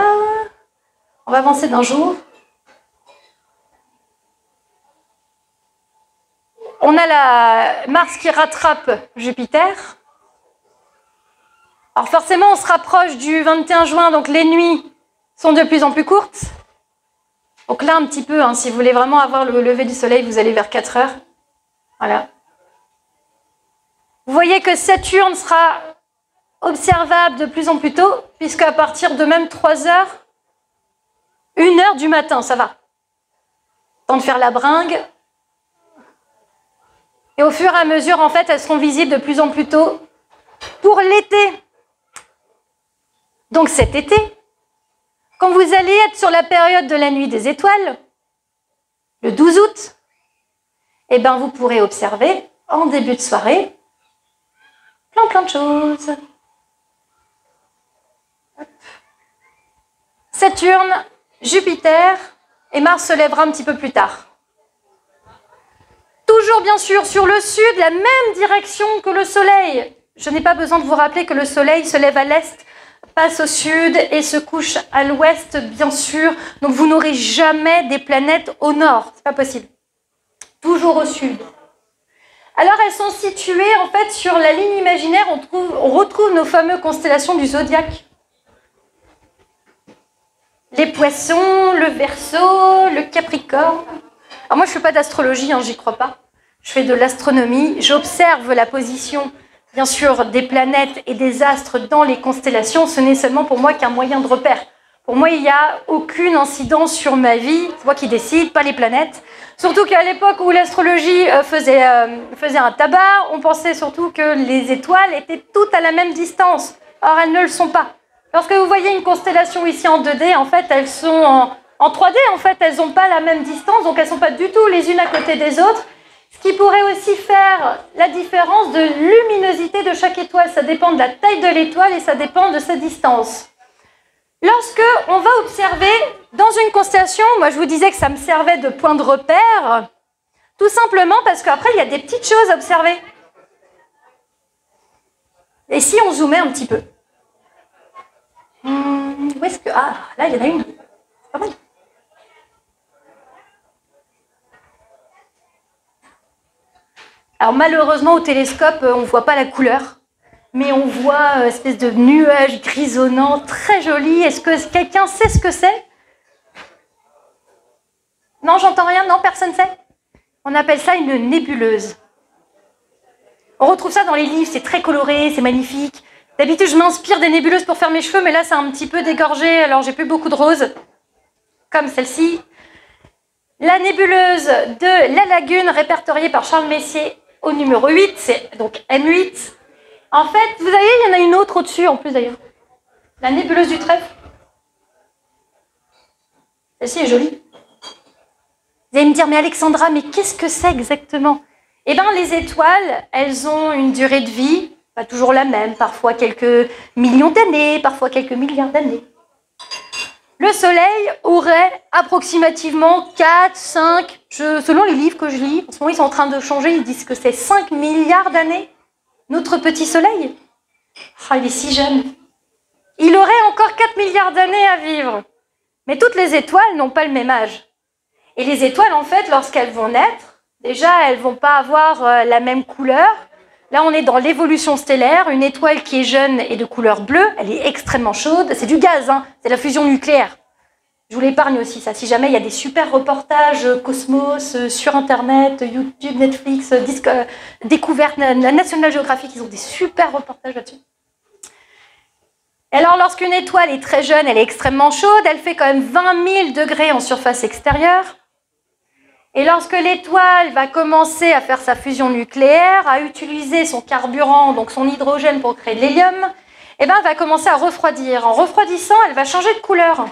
on va avancer d'un jour. On a la Mars qui rattrape Jupiter. Alors forcément, on se rapproche du 21 juin, donc les nuits sont de plus en plus courtes. Donc là, un petit peu, hein, si vous voulez vraiment avoir le lever du soleil, vous allez vers 4 heures. Voilà. Vous voyez que Saturne sera observable de plus en plus tôt, puisqu'à partir de même 3 heures, 1 heure du matin, ça va. Temps de faire la bringue, et au fur et à mesure, en fait, elles seront visibles de plus en plus tôt pour l'été. Donc cet été, quand vous allez être sur la période de la nuit des étoiles, le 12 août, eh ben vous pourrez observer en début de soirée plein plein de choses. Saturne, Jupiter et Mars se lèvera un petit peu plus tard. Toujours bien sûr sur le sud, la même direction que le Soleil. Je n'ai pas besoin de vous rappeler que le Soleil se lève à l'est, passe au sud et se couche à l'ouest, bien sûr. Donc vous n'aurez jamais des planètes au nord, c'est pas possible. Toujours au sud. Alors elles sont situées en fait sur la ligne imaginaire, on, retrouve nos fameuses constellations du zodiaque. Les poissons, le verso, le capricorne. Alors moi, je ne fais pas d'astrologie, hein, j'y crois pas. Je fais de l'astronomie. J'observe la position, bien sûr, des planètes et des astres dans les constellations. Ce n'est seulement pour moi qu'un moyen de repère. Pour moi, il n'y a aucune incidence sur ma vie. C'est moi qui décide, pas les planètes. Surtout qu'à l'époque où l'astrologie euh, faisait, euh, faisait un tabac, on pensait surtout que les étoiles étaient toutes à la même distance. Or, elles ne le sont pas. Lorsque vous voyez une constellation ici en 2D, en fait, elles sont en, en 3D, en fait, elles n'ont pas la même distance, donc elles ne sont pas du tout les unes à côté des autres. Ce qui pourrait aussi faire la différence de luminosité de chaque étoile. Ça dépend de la taille de l'étoile et ça dépend de sa distance. Lorsque on va observer dans une constellation, moi je vous disais que ça me servait de point de repère, tout simplement parce qu'après il y a des petites choses à observer. Et si on zoomait un petit peu? Hmm, Où est-ce que... Ah, là il y en a une. Pas mal. Alors malheureusement au télescope, euh, on ne voit pas la couleur, mais on voit une euh, espèce de nuage grisonnant, très joli. Est-ce que quelqu'un sait ce que c'est? Non, j'entends rien, non, personne ne sait On appelle ça une nébuleuse. On retrouve ça dans les livres, c'est très coloré, c'est magnifique. D'habitude, je m'inspire des nébuleuses pour faire mes cheveux, mais là, c'est un petit peu dégorgé, alors j'ai plus beaucoup de roses, comme celle-ci. La nébuleuse de la Lagune, répertoriée par Charles Messier au numéro 8, c'est donc M8. En fait, vous voyez, il y en a une autre au-dessus en plus d'ailleurs. La nébuleuse du trèfle. Celle-ci est jolie. Vous allez me dire, mais Alexandra, mais qu'est-ce que c'est exactement? Eh bien, les étoiles, elles ont une durée de vie, pas toujours la même, parfois quelques millions d'années, parfois quelques milliards d'années. Le Soleil aurait approximativement 4, 5, selon les livres que je lis, en ce moment ils sont en train de changer, ils disent que c'est 5 milliards d'années, notre petit Soleil. Ah, il est si jeune. il aurait encore 4 milliards d'années à vivre. Mais toutes les étoiles n'ont pas le même âge. Et les étoiles, en fait, lorsqu'elles vont naître, déjà, elles vont pas avoir euh, la même couleur. Là, on est dans l'évolution stellaire. Une étoile qui est jeune et de couleur bleue, elle est extrêmement chaude. C'est du gaz, hein. c'est la fusion nucléaire. Je vous l'épargne aussi, ça. Si jamais il y a des super reportages euh, Cosmos euh, sur Internet, YouTube, Netflix, Disque, Découverte, National Geographic, ils ont des super reportages là-dessus. Alors, lorsqu'une étoile est très jeune, elle est extrêmement chaude, elle fait quand même 20 000 degrés en surface extérieure. Et lorsque l'étoile va commencer à faire sa fusion nucléaire, à utiliser son carburant, donc son hydrogène pour créer de l'hélium, eh ben, elle va commencer à refroidir. En refroidissant, elle va changer de couleur.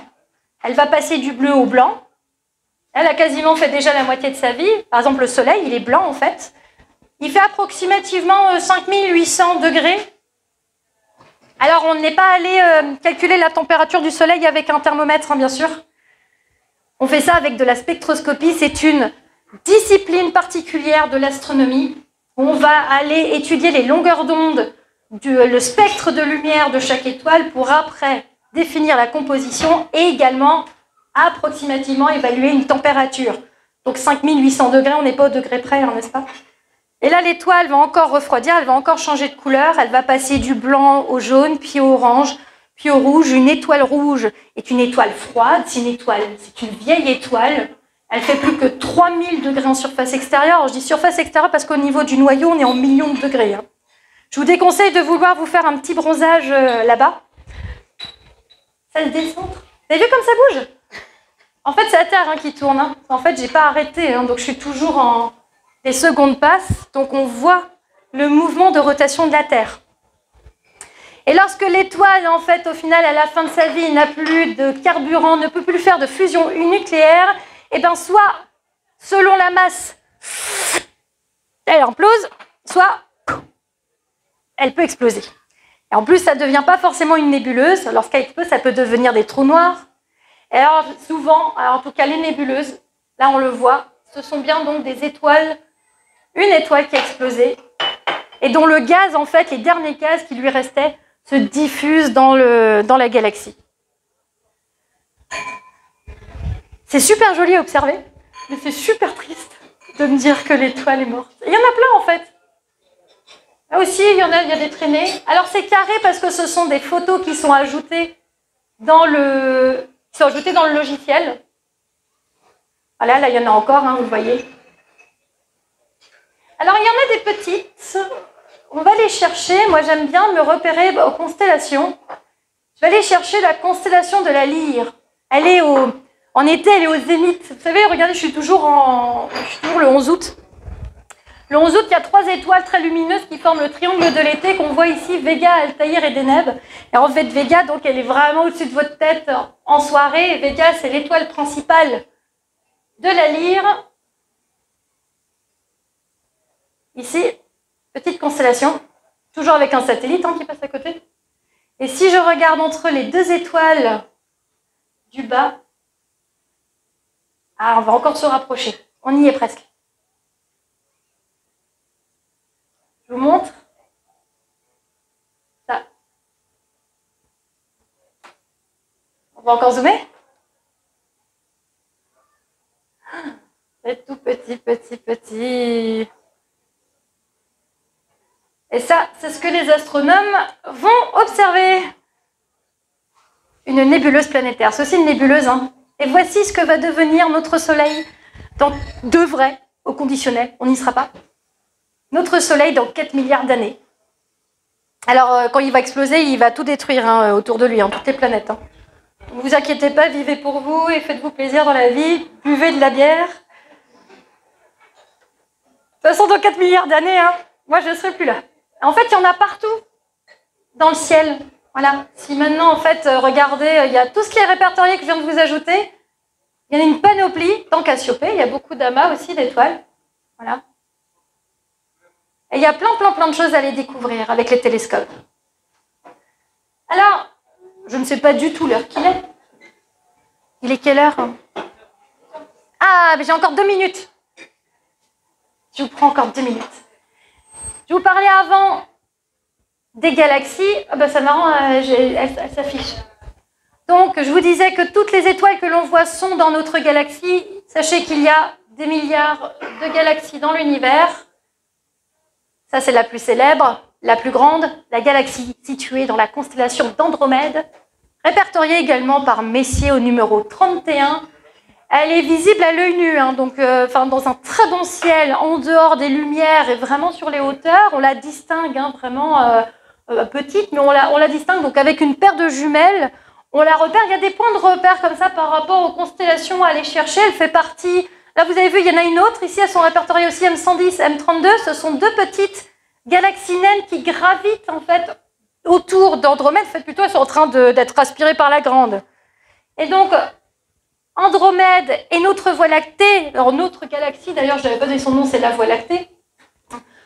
Elle va passer du bleu au blanc. Elle a quasiment fait déjà la moitié de sa vie. Par exemple, le Soleil, il est blanc en fait. Il fait approximativement 5800 euh, degrés alors, on n'est pas allé euh, calculer la température du Soleil avec un thermomètre, hein, bien sûr. On fait ça avec de la spectroscopie. C'est une discipline particulière de l'astronomie. On va aller étudier les longueurs d'onde, le spectre de lumière de chaque étoile pour après définir la composition et également approximativement évaluer une température. Donc 5800 degrés, on n'est pas au degré près, hein, n'est-ce pas? Et là, l'étoile va encore refroidir, elle va encore changer de couleur, elle va passer du blanc au jaune, puis au orange, Une étoile rouge est une étoile froide, c'est une étoile, c'est une vieille étoile. Elle fait plus que 3000 degrés en surface extérieure. je dis surface extérieure parce qu'au niveau du noyau, on est en millions de degrés. Hein. Je vous déconseille de vouloir vous faire un petit bronzage euh, là-bas. Ça se décentre. Vous avez vu comme ça bouge? En fait, c'est la Terre hein, qui tourne. Hein. En fait, j'ai pas arrêté, donc je suis toujours en, les secondes passent, donc on voit le mouvement de rotation de la Terre. Et lorsque l'étoile, en fait, au final, à la fin de sa vie, n'a plus de carburant, ne peut plus faire de fusion nucléaire, et eh bien soit, selon la masse, elle implose, soit elle peut exploser. Et en plus, ça ne devient pas forcément une nébuleuse. Lorsqu'elle explose, ça peut devenir des trous noirs. Et alors, souvent, en tout cas, les nébuleuses, là, on le voit, ce sont bien donc des étoiles une étoile qui a explosé et dont le gaz, en fait, les derniers gaz qui lui restaient, se diffusent dans, le, dans la galaxie. C'est super joli à observer, mais c'est super triste de me dire que l'étoile est morte. il y en a plein, en fait. Là aussi, il y en a, il y a des traînées. Alors, c'est carré parce que ce sont des photos qui sont ajoutées dans le, qui sont ajoutées dans le logiciel. Voilà, là, il y en a encore, hein, vous voyez. Alors, il y en a des petites. On va les chercher. Moi, j'aime bien me repérer aux constellations. Je vais aller chercher la constellation de la Lyre. Elle est au, en été, elle est au zénith. Vous savez, regardez, je suis toujours, en, je suis toujours le 11 août. Le 11 août, il y a trois étoiles très lumineuses qui forment le triangle de l'été qu'on voit ici, Vega, Altaïr et Deneb. Et en fait, Vega, donc, elle est vraiment au-dessus de votre tête en soirée. Vega, c'est l'étoile principale de la lyre. Ici, petite constellation, toujours avec un satellite hein, qui passe à côté. Et si je regarde entre les deux étoiles du bas, ah, on va encore se rapprocher. On y est presque. Je vous montre. Ça. On va encore zoomer. C'est tout petit, petit, petit. Et ça, c'est ce que les astronomes vont observer. Une nébuleuse planétaire. C'est aussi une nébuleuse. Hein. Et voici ce que va devenir notre Soleil dans de vrai, au conditionnel, on n'y sera pas. Notre Soleil dans 4 milliards d'années. Alors, euh, quand il va exploser, il va tout détruire hein, autour de lui, hein, toutes les planètes. Ne vous inquiétez pas, vivez pour vous et faites-vous plaisir dans la vie. Buvez de la bière. De toute façon, dans 4 milliards d'années, moi, je ne serai plus là. En fait, il y en a partout dans le ciel. Voilà. Si maintenant, en fait, euh, regardez, euh, il y a tout ce qui est répertorié que je viens de vous ajouter. Il y a une panoplie dans Cassiopée. Il y a beaucoup d'amas aussi, d'étoiles. Voilà. Et il y a plein, plein, plein de choses à aller découvrir avec les télescopes. Alors, je ne sais pas du tout l'heure qu'il est. Il est quelle heure Ah, mais j'ai encore deux minutes. Je vous prends encore deux minutes. Je vous parlais avant des galaxies. Ah bah c'est marrant, euh, elle, elle s'affiche. Donc, je vous disais que toutes les étoiles que l'on voit sont dans notre galaxie. Sachez qu'il y a des milliards de galaxies dans l'univers. Ça, c'est la plus célèbre, la plus grande, la galaxie située dans la constellation d'Andromède, répertoriée également par Messier au numéro 31. Elle est visible à l'œil nu, hein, donc euh, dans un très bon ciel, en dehors des lumières et vraiment sur les hauteurs. On la distingue hein, vraiment euh, euh, petite, mais on la, on la distingue donc avec une paire de jumelles. On la repère, il y a des points de repère comme ça par rapport aux constellations à aller chercher. Elle fait partie Là, vous avez vu, il y en a une autre. Ici, elles sont répertoriées aussi M110, M32. Ce sont deux petites galaxies naines qui gravitent en fait autour d'Andromède. En fait, plutôt, elles sont en train d'être aspirées par la grande. Et donc, Andromède et notre Voie lactée, alors notre galaxie, d'ailleurs, je n'avais pas donné son nom, c'est la Voie lactée,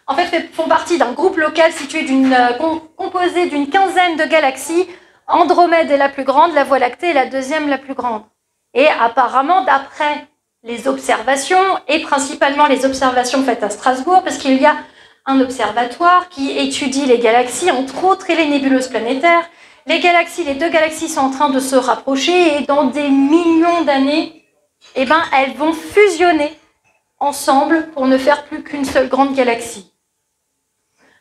en fait, font partie d'un groupe local euh, composé d'une quinzaine de galaxies. Andromède est la plus grande, la Voie lactée est la deuxième la plus grande. Et apparemment, d'après les observations, et principalement les observations faites à Strasbourg, parce qu'il y a un observatoire qui étudie les galaxies, entre autres, et les nébuleuses planétaires. Les galaxies, les deux galaxies sont en train de se rapprocher, et dans des millions d'années, eh ben, elles vont fusionner ensemble pour ne faire plus qu'une seule grande galaxie.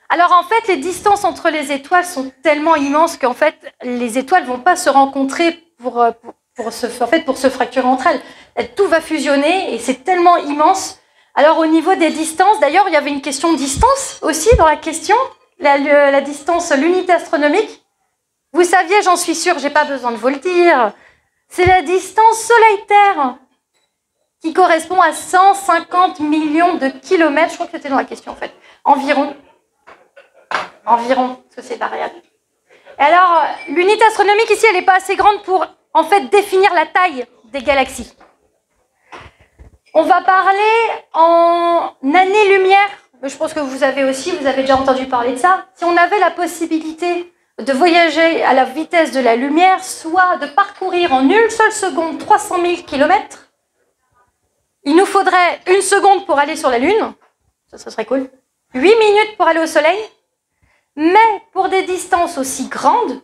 Alors en fait, les distances entre les étoiles sont tellement immenses qu'en fait, les étoiles vont pas se rencontrer pour, euh, pour se, en fait, pour se fracturer entre elles. Tout va fusionner et c'est tellement immense. Alors au niveau des distances, d'ailleurs, il y avait une question de distance aussi dans la question, la, la distance, l'unité astronomique. Vous saviez, j'en suis sûre, j'ai pas besoin de vous le dire. C'est la distance Soleil-Terre qui correspond à 150 millions de kilomètres. Je crois que c'était dans la question en fait. Environ. Environ, parce que c'est variable. Et alors, l'unité astronomique ici, elle n'est pas assez grande pour en fait définir la taille des galaxies. On va parler en années-lumière. Je pense que vous avez aussi, vous avez déjà entendu parler de ça. Si on avait la possibilité de voyager à la vitesse de la lumière, soit de parcourir en une seule seconde 300 000 km, il nous faudrait une seconde pour aller sur la Lune, ça, serait cool, 8 minutes pour aller au Soleil, mais pour des distances aussi grandes,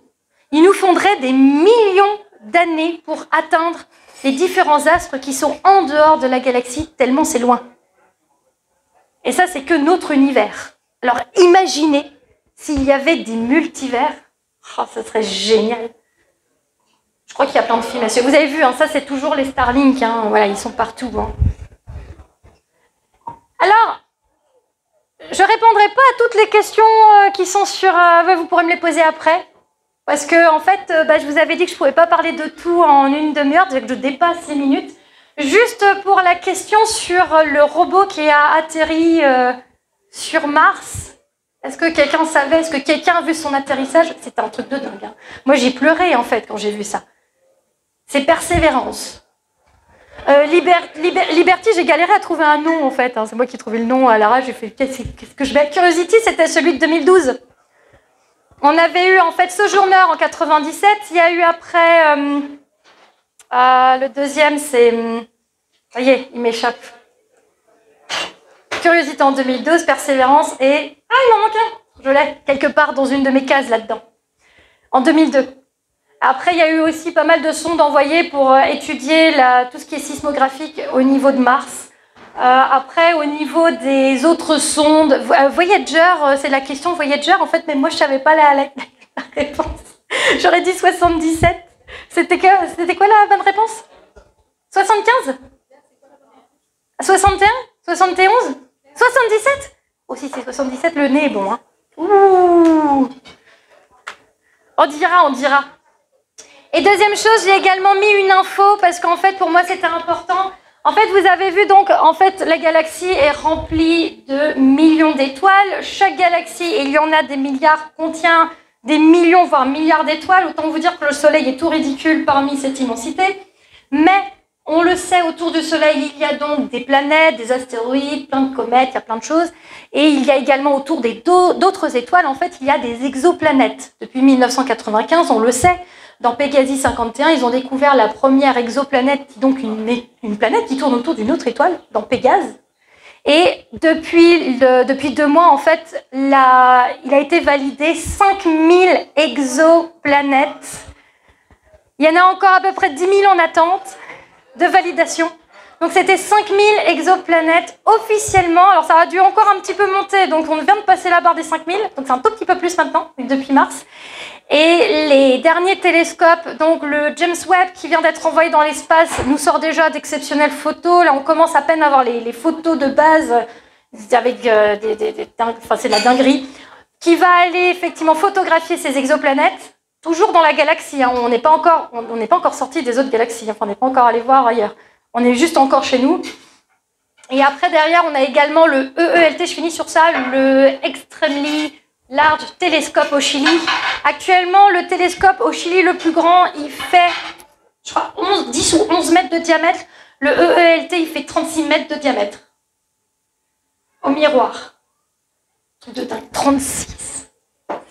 il nous faudrait des millions d'années pour atteindre les différents astres qui sont en dehors de la galaxie, tellement c'est loin. Et ça, c'est que notre univers. Alors imaginez s'il y avait des multivers. Oh, ça serait génial. Je crois qu'il y a plein de films. Vous avez vu, hein, ça c'est toujours les Starlink. Hein, voilà, ils sont partout. Hein. Alors, je répondrai pas à toutes les questions euh, qui sont sur. Euh, vous pourrez me les poser après. Parce que, en fait, euh, bah, je vous avais dit que je ne pouvais pas parler de tout en une demi-heure, que je dépasse les minutes. Juste pour la question sur le robot qui a atterri sur Mars. Est-ce que quelqu'un savait Est-ce que quelqu'un a vu son atterrissage? C'était un truc de dingue. Hein. Moi, j'ai pleuré, en fait, quand j'ai vu ça. C'est persévérance. Euh, Liberty, j'ai galéré à trouver un nom, en fait. Hein. C'est moi qui ai trouvé le nom à la rage. J'ai fait, qu'est-ce que je vais? Curiosity, c'était celui de 2012. On avait eu en fait Sojourner en 97. Il y a eu après euh, euh, le deuxième, c'est. Vous voyez, il m'échappe. Curiosité en 2012, Persévérance et. Ah, il m'en manque un Je l'ai quelque part dans une de mes cases là-dedans. En 2002. Après, il y a eu aussi pas mal de sondes envoyées pour euh, étudier tout ce qui est sismographique au niveau de Mars. Euh, après, au niveau des autres sondes, euh, Voyager, c'est la question Voyager, en fait, mais moi, je savais pas la, réponse. J'aurais dit 77. C'était quoi, quoi la bonne réponse? 75 61 71 77 Oh, si c'est 77, le nez est bon. Hein. Ouh. On dira, on dira. Et deuxième chose, j'ai également mis une info parce qu'en fait, pour moi, c'était important. En fait, vous avez vu donc, en fait, la galaxie est remplie de millions d'étoiles. Chaque galaxie, et il y en a des milliards, contient des millions, voire milliards d'étoiles. Autant vous dire que le Soleil est tout ridicule parmi cette immensité. Mais on le sait, autour du Soleil, il y a donc des planètes, des astéroïdes, plein de comètes, il y a plein de choses. Et il y a également autour d'autres étoiles, en fait, il y a des exoplanètes. Depuis 1995, on le sait, dans Pégasi 51, ils ont découvert la première exoplanète, donc une, planète qui tourne autour d'une autre étoile, dans Pégase. Et depuis, depuis deux mois, en fait, il a été validé 5000 exoplanètes. Il y en a encore à peu près 10 000 en attente de validation. Donc c'était 5000 exoplanètes officiellement. Alors ça a dû encore un petit peu monter. Donc on vient de passer la barre des 5000. Donc c'est un tout petit peu plus maintenant, depuis mars. Et les derniers télescopes, donc le James Webb qui vient d'être envoyé dans l'espace, nous sort déjà d'exceptionnelles photos. Là on commence à peine à avoir les, photos de base avec euh, des, enfin c'est de la dinguerie, qui va aller effectivement photographier ces exoplanètes, toujours dans la galaxie. Hein. On n'est pas encore, on n'est pas encore sorti des autres galaxies. Enfin, on n'est pas encore allé voir ailleurs. On est juste encore chez nous. Et après, derrière, on a également le EELT, je finis sur ça, le Extremely Large Telescope au Chili. Actuellement, le télescope au Chili le plus grand, il fait, je crois, 11, 10 ou 11 mètres de diamètre. Le EELT, il fait 36 mètres de diamètre. Au miroir. De 36.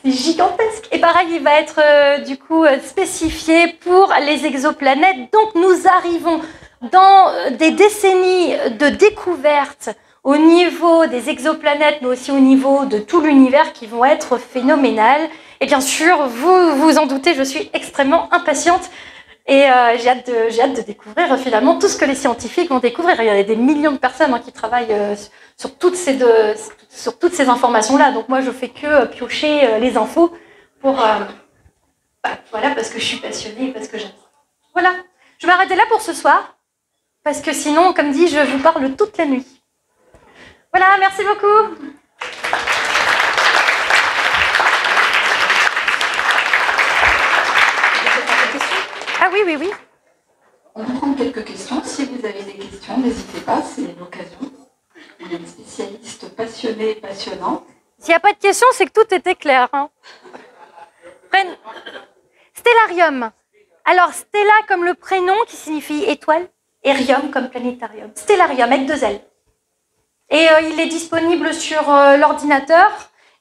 Gigantesque. Et pareil, il va être euh, du coup euh, spécifié pour les exoplanètes. Donc nous arrivons dans euh, des décennies de découvertes au niveau des exoplanètes, mais aussi au niveau de tout l'univers qui vont être phénoménales. Et bien sûr, vous vous en doutez, je suis extrêmement impatiente et j'ai hâte, de, hâte de découvrir finalement tout ce que les scientifiques vont découvrir. Il y a des millions de personnes hein, qui travaillent sur, toutes ces, sur toutes ces informations-là. Donc moi, je fais que piocher les infos pour... Bah, voilà, parce que je suis passionnée, parce que j'aime. Voilà, je vais m'arrêter là pour ce soir. Parce que sinon, comme dit, je vous parle toute la nuit. Voilà, merci beaucoup. Ah oui, oui, oui. On va prendre quelques questions. Si vous avez des questions, n'hésitez pas, c'est l'occasion. Une spécialiste passionnée, passionnante. S'il n'y a pas de questions, c'est que tout était clair. Hein. Stellarium. Alors, Stella comme le prénom qui signifie étoile, Erium comme planétarium. Stellarium avec deux L. Et euh, il est disponible sur euh, l'ordinateur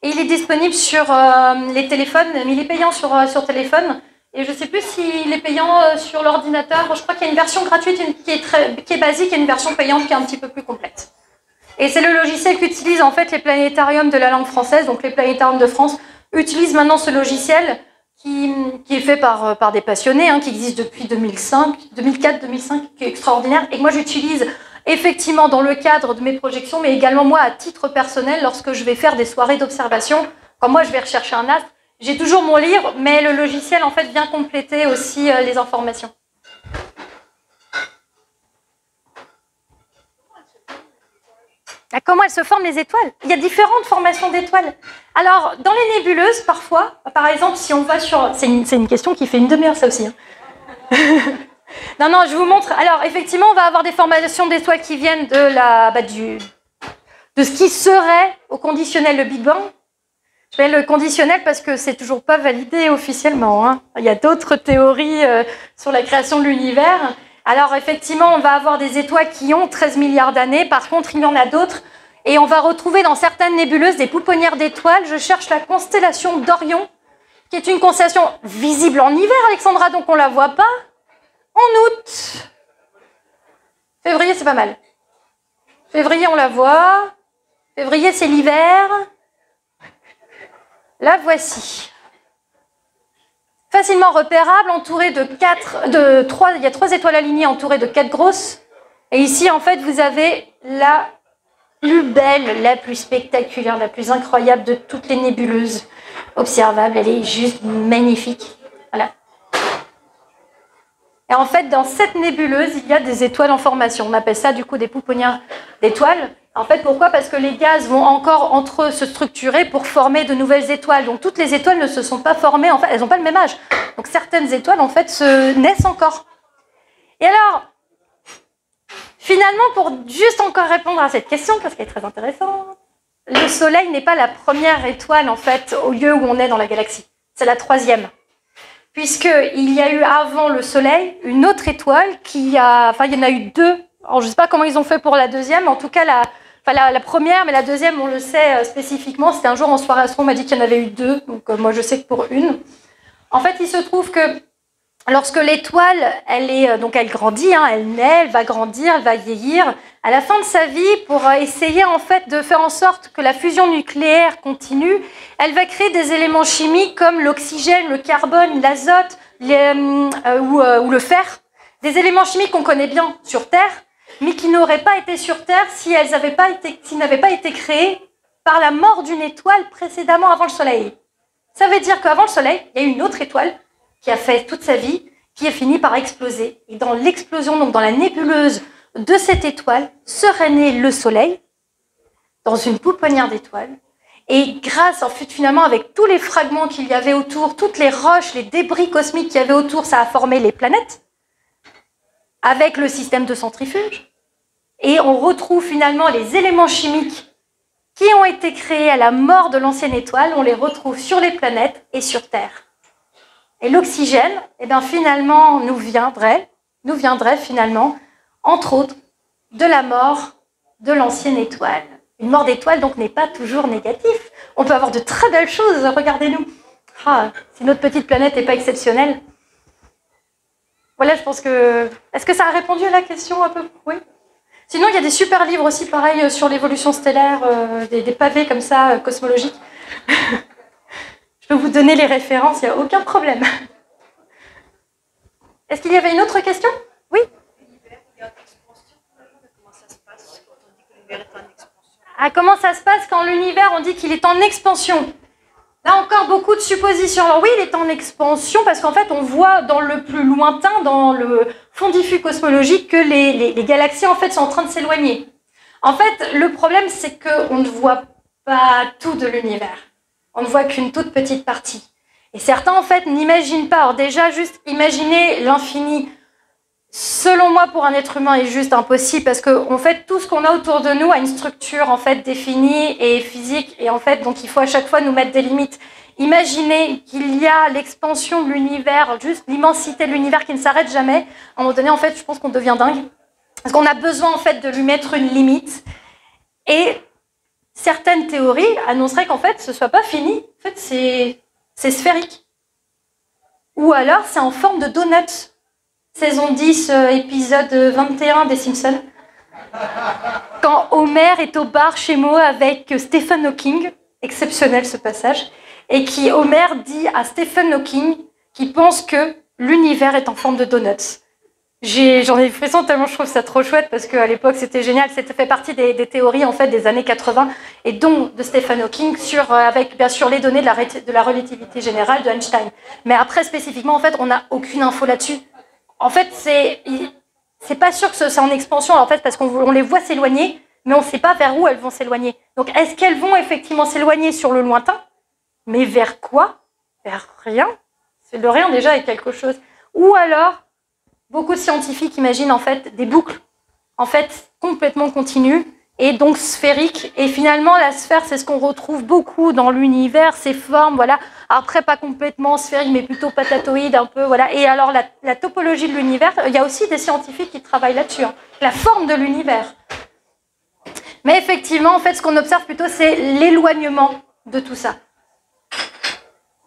et il est disponible sur euh, les téléphones, mais il est payant sur, sur téléphone. Et je ne sais plus s'il est payant sur l'ordinateur. Je crois qu'il y a une version gratuite qui est, qui est basique et une version payante qui est un petit peu plus complète. Et c'est le logiciel qu'utilisent en fait les planétariums de la langue française. Donc les planétariums de France utilisent maintenant ce logiciel qui, est fait par, des passionnés, hein, qui existe depuis 2005, 2004-2005, qui est extraordinaire, et que moi j'utilise effectivement dans le cadre de mes projections, mais également moi à titre personnel lorsque je vais faire des soirées d'observation. Quand moi je vais rechercher un astre, j'ai toujours mon livre, mais le logiciel en fait vient compléter aussi euh, les informations. Ah, comment elles se forment les étoiles? Il y a différentes formations d'étoiles. Alors, dans les nébuleuses, parfois, par exemple, si on va sur... C'est une, question qui fait une demi-heure, ça aussi. Hein. non, non, je vous montre. Alors, effectivement, on va avoir des formations d'étoiles qui viennent de, la, bah, du, de ce qui serait au conditionnel le Big Bang. Je mets le conditionnel parce que c'est toujours pas validé officiellement. Hein. Il y a d'autres théories euh, sur la création de l'univers. Alors effectivement, on va avoir des étoiles qui ont 13 milliards d'années. Par contre, il y en a d'autres. Et on va retrouver dans certaines nébuleuses des pouponnières d'étoiles. Je cherche la constellation d'Orion, qui est une constellation visible en hiver, Alexandra, donc on ne la voit pas. En août. Février, c'est pas mal. Février, on la voit. Février, c'est l'hiver. La voici facilement repérable, entouré de quatre, de trois, il y a trois étoiles alignées entourées de quatre grosses. Et ici, en fait, vous avez la plus belle, la plus spectaculaire, la plus incroyable de toutes les nébuleuses observables. Elle est juste magnifique. Et en fait, dans cette nébuleuse, il y a des étoiles en formation. On appelle ça du coup des pouponnières d'étoiles. En fait, pourquoi? Parce que les gaz vont encore entre eux se structurer pour former de nouvelles étoiles. Donc toutes les étoiles ne se sont pas formées, en fait, elles n'ont pas le même âge. Donc certaines étoiles, en fait, se naissent encore. Et alors, finalement, pour juste encore répondre à cette question, parce qu'elle est très intéressante, le Soleil n'est pas la première étoile, en fait, au lieu où on est dans la galaxie. C'est la troisième. Puisqu'il y a eu avant le Soleil une autre étoile qui a. Enfin, il y en a eu deux. Je ne sais pas comment ils ont fait pour la deuxième, en tout cas, la, la, première, mais la deuxième, on le sait euh, spécifiquement. C'était un jour en soirée astro, on m'a dit qu'il y en avait eu deux. Donc euh, moi, je sais que pour une. En fait, il se trouve que lorsque l'étoile, elle est euh, donc elle grandit, hein, elle naît, elle va grandir, elle va vieillir. À la fin de sa vie, pour essayer en fait de faire en sorte que la fusion nucléaire continue, elle va créer des éléments chimiques comme l'oxygène, le carbone, l'azote euh, euh, ou, le fer, des éléments chimiques qu'on connaît bien sur Terre, mais qui n'auraient pas été sur Terre si elles n'avaient pas été, pas été créés par la mort d'une étoile précédemment avant le Soleil. Ça veut dire qu'avant le Soleil, il y a une autre étoile qui a fait toute sa vie, qui a fini par exploser. Et dans l'explosion, donc dans la nébuleuse de cette étoile, serait né le Soleil, dans une pouponnière d'étoiles. Et grâce, en fait, finalement, avec tous les fragments qu'il y avait autour, toutes les roches, les débris cosmiques qu'il y avait autour, ça a formé les planètes, avec le système de centrifuge. Et on retrouve finalement les éléments chimiques qui ont été créés à la mort de l'ancienne étoile, on les retrouve sur les planètes et sur Terre. Et l'oxygène, eh bien, finalement, nous viendrait, nous viendrait finalement, entre autres, de la mort de l'ancienne étoile. Une mort d'étoile, donc, n'est pas toujours négatif. On peut avoir de très belles choses, regardez-nous. Ah, si notre petite planète n'est pas exceptionnelle. Voilà, je pense que... Est-ce que ça a répondu à la question un peu? Oui Sinon, il y a des super livres aussi, pareil, euh, sur l'évolution stellaire, euh, des, pavés comme ça, euh, cosmologiques. Je peux vous donner les références, il n'y a aucun problème. Est-ce qu'il y avait une autre question? Ah, comment ça se passe quand l'univers, on dit qu'il est en expansion? Là encore, beaucoup de suppositions. Alors oui, il est en expansion parce qu'en fait, on voit dans le plus lointain, dans le fond diffus cosmologique, que les, galaxies en fait sont en train de s'éloigner. En fait, le problème, c'est qu'on ne voit pas tout de l'univers. On ne voit qu'une toute petite partie. Et certains, en fait, n'imaginent pas. Alors déjà, juste imaginer l'infini selon moi, pour un être humain, est juste impossible parce que en fait, tout ce qu'on a autour de nous a une structure en fait définie et physique, et en fait, donc il faut à chaque fois nous mettre des limites. Imaginez qu'il y a l'expansion de l'univers, juste l'immensité de l'univers qui ne s'arrête jamais. À un moment donné, en fait, je pense qu'on devient dingue parce qu'on a besoin en fait de lui mettre une limite. Et certaines théories annonceraient qu'en fait, ce soit pas fini. En fait, c'est sphérique. Ou alors, c'est en forme de donut saison 10, euh, épisode 21 des Simpsons. Quand Homer est au bar chez moi avec Stephen Hawking, exceptionnel ce passage, et qui Homer dit à Stephen Hawking qu'il pense que l'univers est en forme de donuts. J'en ai, ai frisson tellement je trouve ça trop chouette parce qu'à l'époque c'était génial, c'était fait partie des, théories en fait des années 80 et dont de Stephen Hawking sur euh, avec bien sûr les données de la, de la relativité générale de Einstein. Mais après spécifiquement en fait on n'a aucune info là-dessus en fait, c'est c'est pas sûr que c'est en expansion en fait parce qu'on les voit s'éloigner, mais on ne sait pas vers où elles vont s'éloigner. Donc, est-ce qu'elles vont effectivement s'éloigner sur le lointain? Mais vers quoi? Vers rien. C'est le rien déjà est quelque chose. Ou alors, beaucoup de scientifiques imaginent en fait des boucles, en fait complètement continues et donc sphérique. Et finalement, la sphère, c'est ce qu'on retrouve beaucoup dans l'univers, ces formes, voilà. Après, pas complètement sphérique, mais plutôt patatoïde, un peu, voilà. Et alors, la, topologie de l'univers, il y a aussi des scientifiques qui travaillent là-dessus, hein. la forme de l'univers. Mais effectivement, en fait, ce qu'on observe plutôt, c'est l'éloignement de tout ça.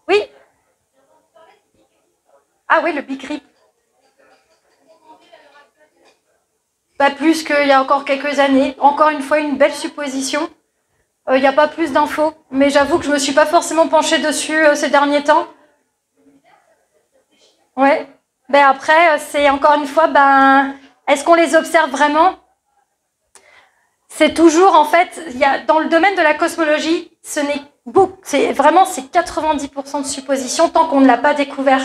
Oui? Ah oui, le Big Pas plus qu'il y a encore quelques années. Encore une fois, une belle supposition. Il euh, n'y a pas plus d'infos, mais j'avoue que je ne me suis pas forcément penchée dessus euh, ces derniers temps. Ouais. Ben après, euh, c'est encore une fois, ben, est-ce qu'on les observe vraiment? C'est toujours, en fait, y a, dans le domaine de la cosmologie, ce n'est c'est vraiment c'est 90% de supposition tant qu'on ne l'a pas découvert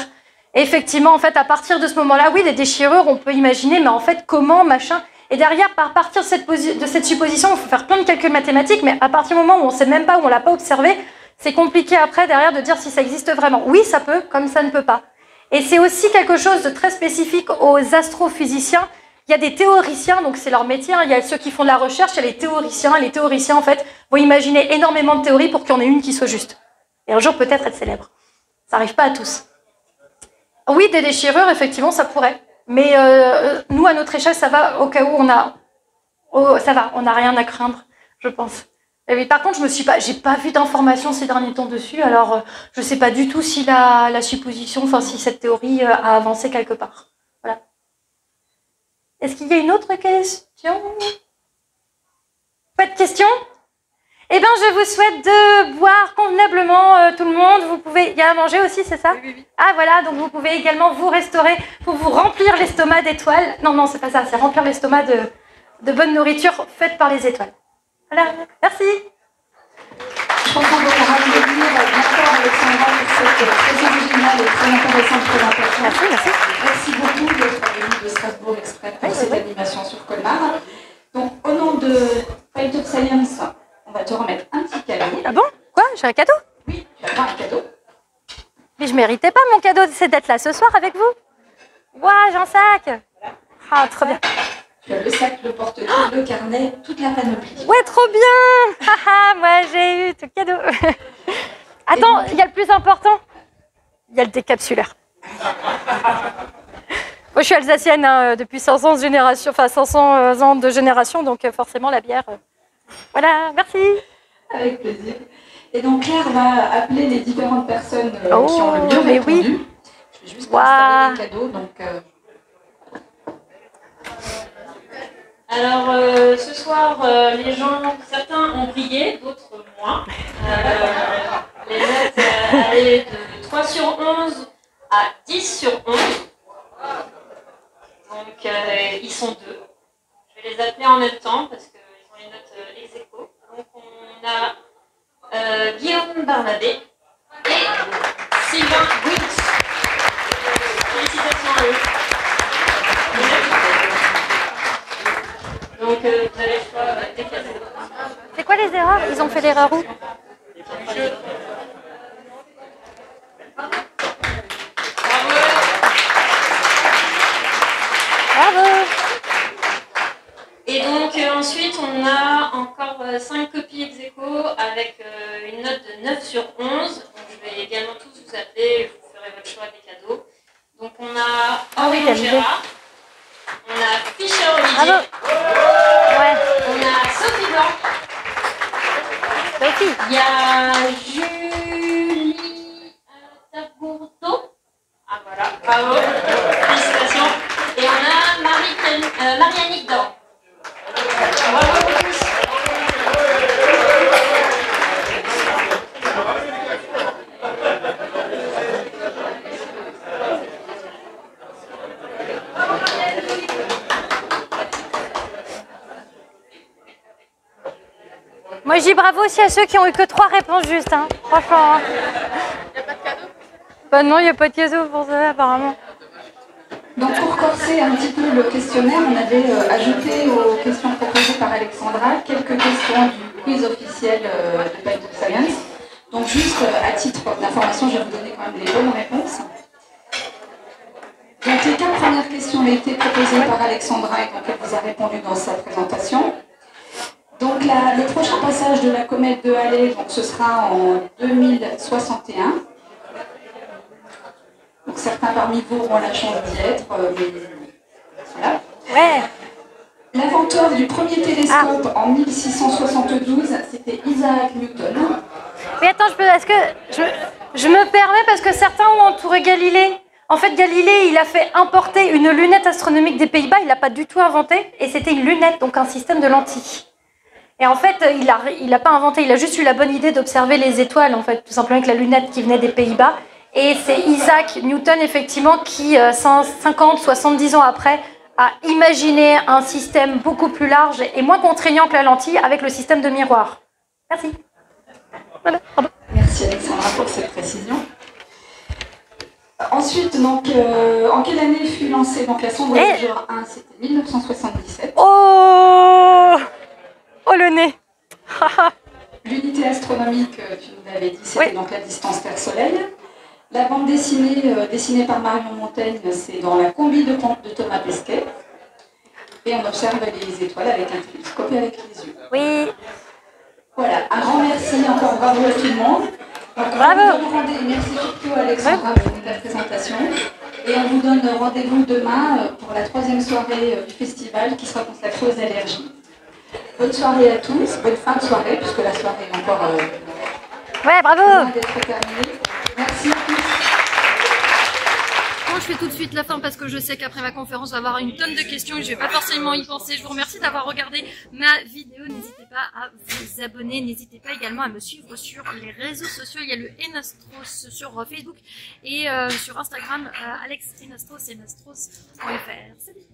effectivement, en fait, à partir de ce moment-là, oui, les déchirures, on peut imaginer, mais en fait, comment, machin. Et derrière, par partir de cette, de cette supposition, il faut faire plein de calculs mathématiques, mais à partir du moment où on ne sait même pas, où on ne l'a pas observé, c'est compliqué après, derrière, de dire si ça existe vraiment. Oui, ça peut, comme ça ne peut pas. Et c'est aussi quelque chose de très spécifique aux astrophysiciens. Il y a des théoriciens, donc c'est leur métier. Hein. Il y a ceux qui font de la recherche, il y a les théoriciens. Les théoriciens, en fait, vont imaginer énormément de théories pour qu'il y en ait une qui soit juste. Et un jour, peut-être être célèbre. Ça n'arrive pas à tous. Oui, des déchirures, effectivement, ça pourrait. Mais euh, nous, à notre échelle, ça va au cas où on a. Ça va, on n'a rien à craindre, je pense. Et par contre, je me suis pas, j'ai pas vu d'informations ces derniers temps dessus, alors euh, je sais pas du tout si la, la supposition, enfin si cette théorie euh, a avancé quelque part. Voilà. Est-ce qu'il y a une autre question? Pas de questions? Eh bien, je vous souhaite de boire convenablement euh, tout le monde. Vous pouvez. Il y a à manger aussi, c'est ça? Oui, oui, Ah voilà, donc vous pouvez également vous restaurer pour vous remplir l'estomac d'étoiles. Non, non, c'est pas ça, c'est remplir l'estomac de, de bonne nourriture faite par les étoiles. Voilà, merci. Je pense qu'on va revenir bientôt Alexandra pour cette très originale et très intéressante présentation. Merci, merci. Merci beaucoup d'être venu de Strasbourg exprès pour cette animation sur Colmar. Donc, au nom de Fight of Science, va te remettre un petit cadeau. Ah bon? Quoi? J'ai un cadeau? Oui, tu as droit à un cadeau. Mais je méritais pas mon cadeau, c'est d'être là ce soir avec vous. Ouah, j'ai un sac. Ah, trop bien. Tu as le sac, le porte-clés, le carnet, toute la panoplie. Ouais, trop bien. Haha, moi j'ai eu tout cadeau. Attends, il y a le plus important. Il y a le décapsuleur. Moi, je suis alsacienne hein, depuis 500 générations, enfin 500 ans de génération, donc euh, forcément la bière. Voilà, merci. Avec plaisir. Et donc, Claire va appeler les différentes personnes euh, Oh, qui ont le mieux mais répondu. oui. Je vais juste Waouh. installer les cadeaux. Donc, euh, Alors, euh, ce soir, euh, les gens, certains ont brillé, d'autres moins. Euh, les notes euh, allaient de 3 sur 11 à 10 sur 11. Donc, euh, ils sont deux. Je vais les appeler en même temps parce qu'ils ex aequo. Donc, on a euh, Guillaume Barnabé et Sylvain Witz. Félicitations à eux. Donc, euh, vous avez le choix des cadeaux. C'est quoi les erreurs? Ils ont fait l'erreur où Bravo Et donc euh, ensuite, on a encore 5 copies ex aequo avec euh, une note de 9 sur 11. Donc, je vais également tous vous appeler et vous ferez votre choix des cadeaux. Donc on a Ah oui, t'as levé. Gérard, on a Fischer Olivier, Ouais, on a Sophie Blanc, Sophie il y a Julie Tabourdeau. Ah voilà, bravo, félicitations. Et on a Marie, euh, Marie-Annick Dor. Bravo à vous tous. Moi, je dis bravo aussi à ceux qui ont eu que trois réponses justes, hein. franchement. hein. Bah non, il n'y a pas de cadeau pour ça, apparemment. Donc corser un petit peu le questionnaire, on avait euh, ajouté aux questions proposées par Alexandra quelques questions du quiz officiel euh, de Fight of Science. Donc juste euh, à titre d'information, je vais vous donner quand même les bonnes réponses. Donc les quatre premières questions ont été proposées par Alexandra et donc elle vous a répondu dans sa présentation. Donc la- le prochain passage de la comète de Halley, donc ce sera en 2061. Donc certains parmi vous auront la chance d'y être. euh, mais voilà. Ouais, L'inventeur du premier télescope en 1672, c'était Isaac Newton. Mais attends, je peux, est-ce que je, je me permets parce que certains ont entouré Galilée. En fait, Galilée, il a fait importer une lunette astronomique des Pays-Bas. Il l'a pas du tout inventé, et c'était une lunette, donc un système de lentilles. Et en fait, il a, il a pas inventé. Il a juste eu la bonne idée d'observer les étoiles, en fait, tout simplement avec la lunette qui venait des Pays-Bas. Et c'est Isaac Newton, effectivement, qui, euh, 50, 70 ans après, a imaginé un système beaucoup plus large et moins contraignant que la lentille avec le système de miroir. Merci. Voilà. Merci Alexandra pour cette précision. Ensuite, donc, euh, en quelle année fut lancée donc, la sonde Voyager 1 C'était 1977. Oh Oh le nez L'unité astronomique, euh, tu nous l'avais dit, c'était Oui. donc la distance Terre-Soleil. La bande dessinée, euh, dessinée par Marion Montaigne, c'est dans la combi de, de Thomas Pesquet. Et on observe les étoiles avec un télescope et avec les yeux. Oui, Voilà, un grand merci encore, bravo à tout le monde. Donc, Bravo. vous donne rendez- Merci surtout Alexandra pour la présentation. Et on vous donne rendez-vous demain euh, pour la troisième soirée euh, du festival qui sera consacrée aux allergies. Bonne soirée à tous, bonne fin de soirée, puisque la soirée est encore euh, ouais, bravo terminée. Merci je fais tout de suite la fin parce que je sais qu'après ma conférence, on va avoir une tonne de questions et je vais pas forcément y penser. Je vous remercie d'avoir regardé ma vidéo. N'hésitez pas à vous abonner. N'hésitez pas également à me suivre sur les réseaux sociaux. Il y a le Enastros sur Facebook et euh, sur Instagram, euh, Alex Enastros, enastros.fr. Salut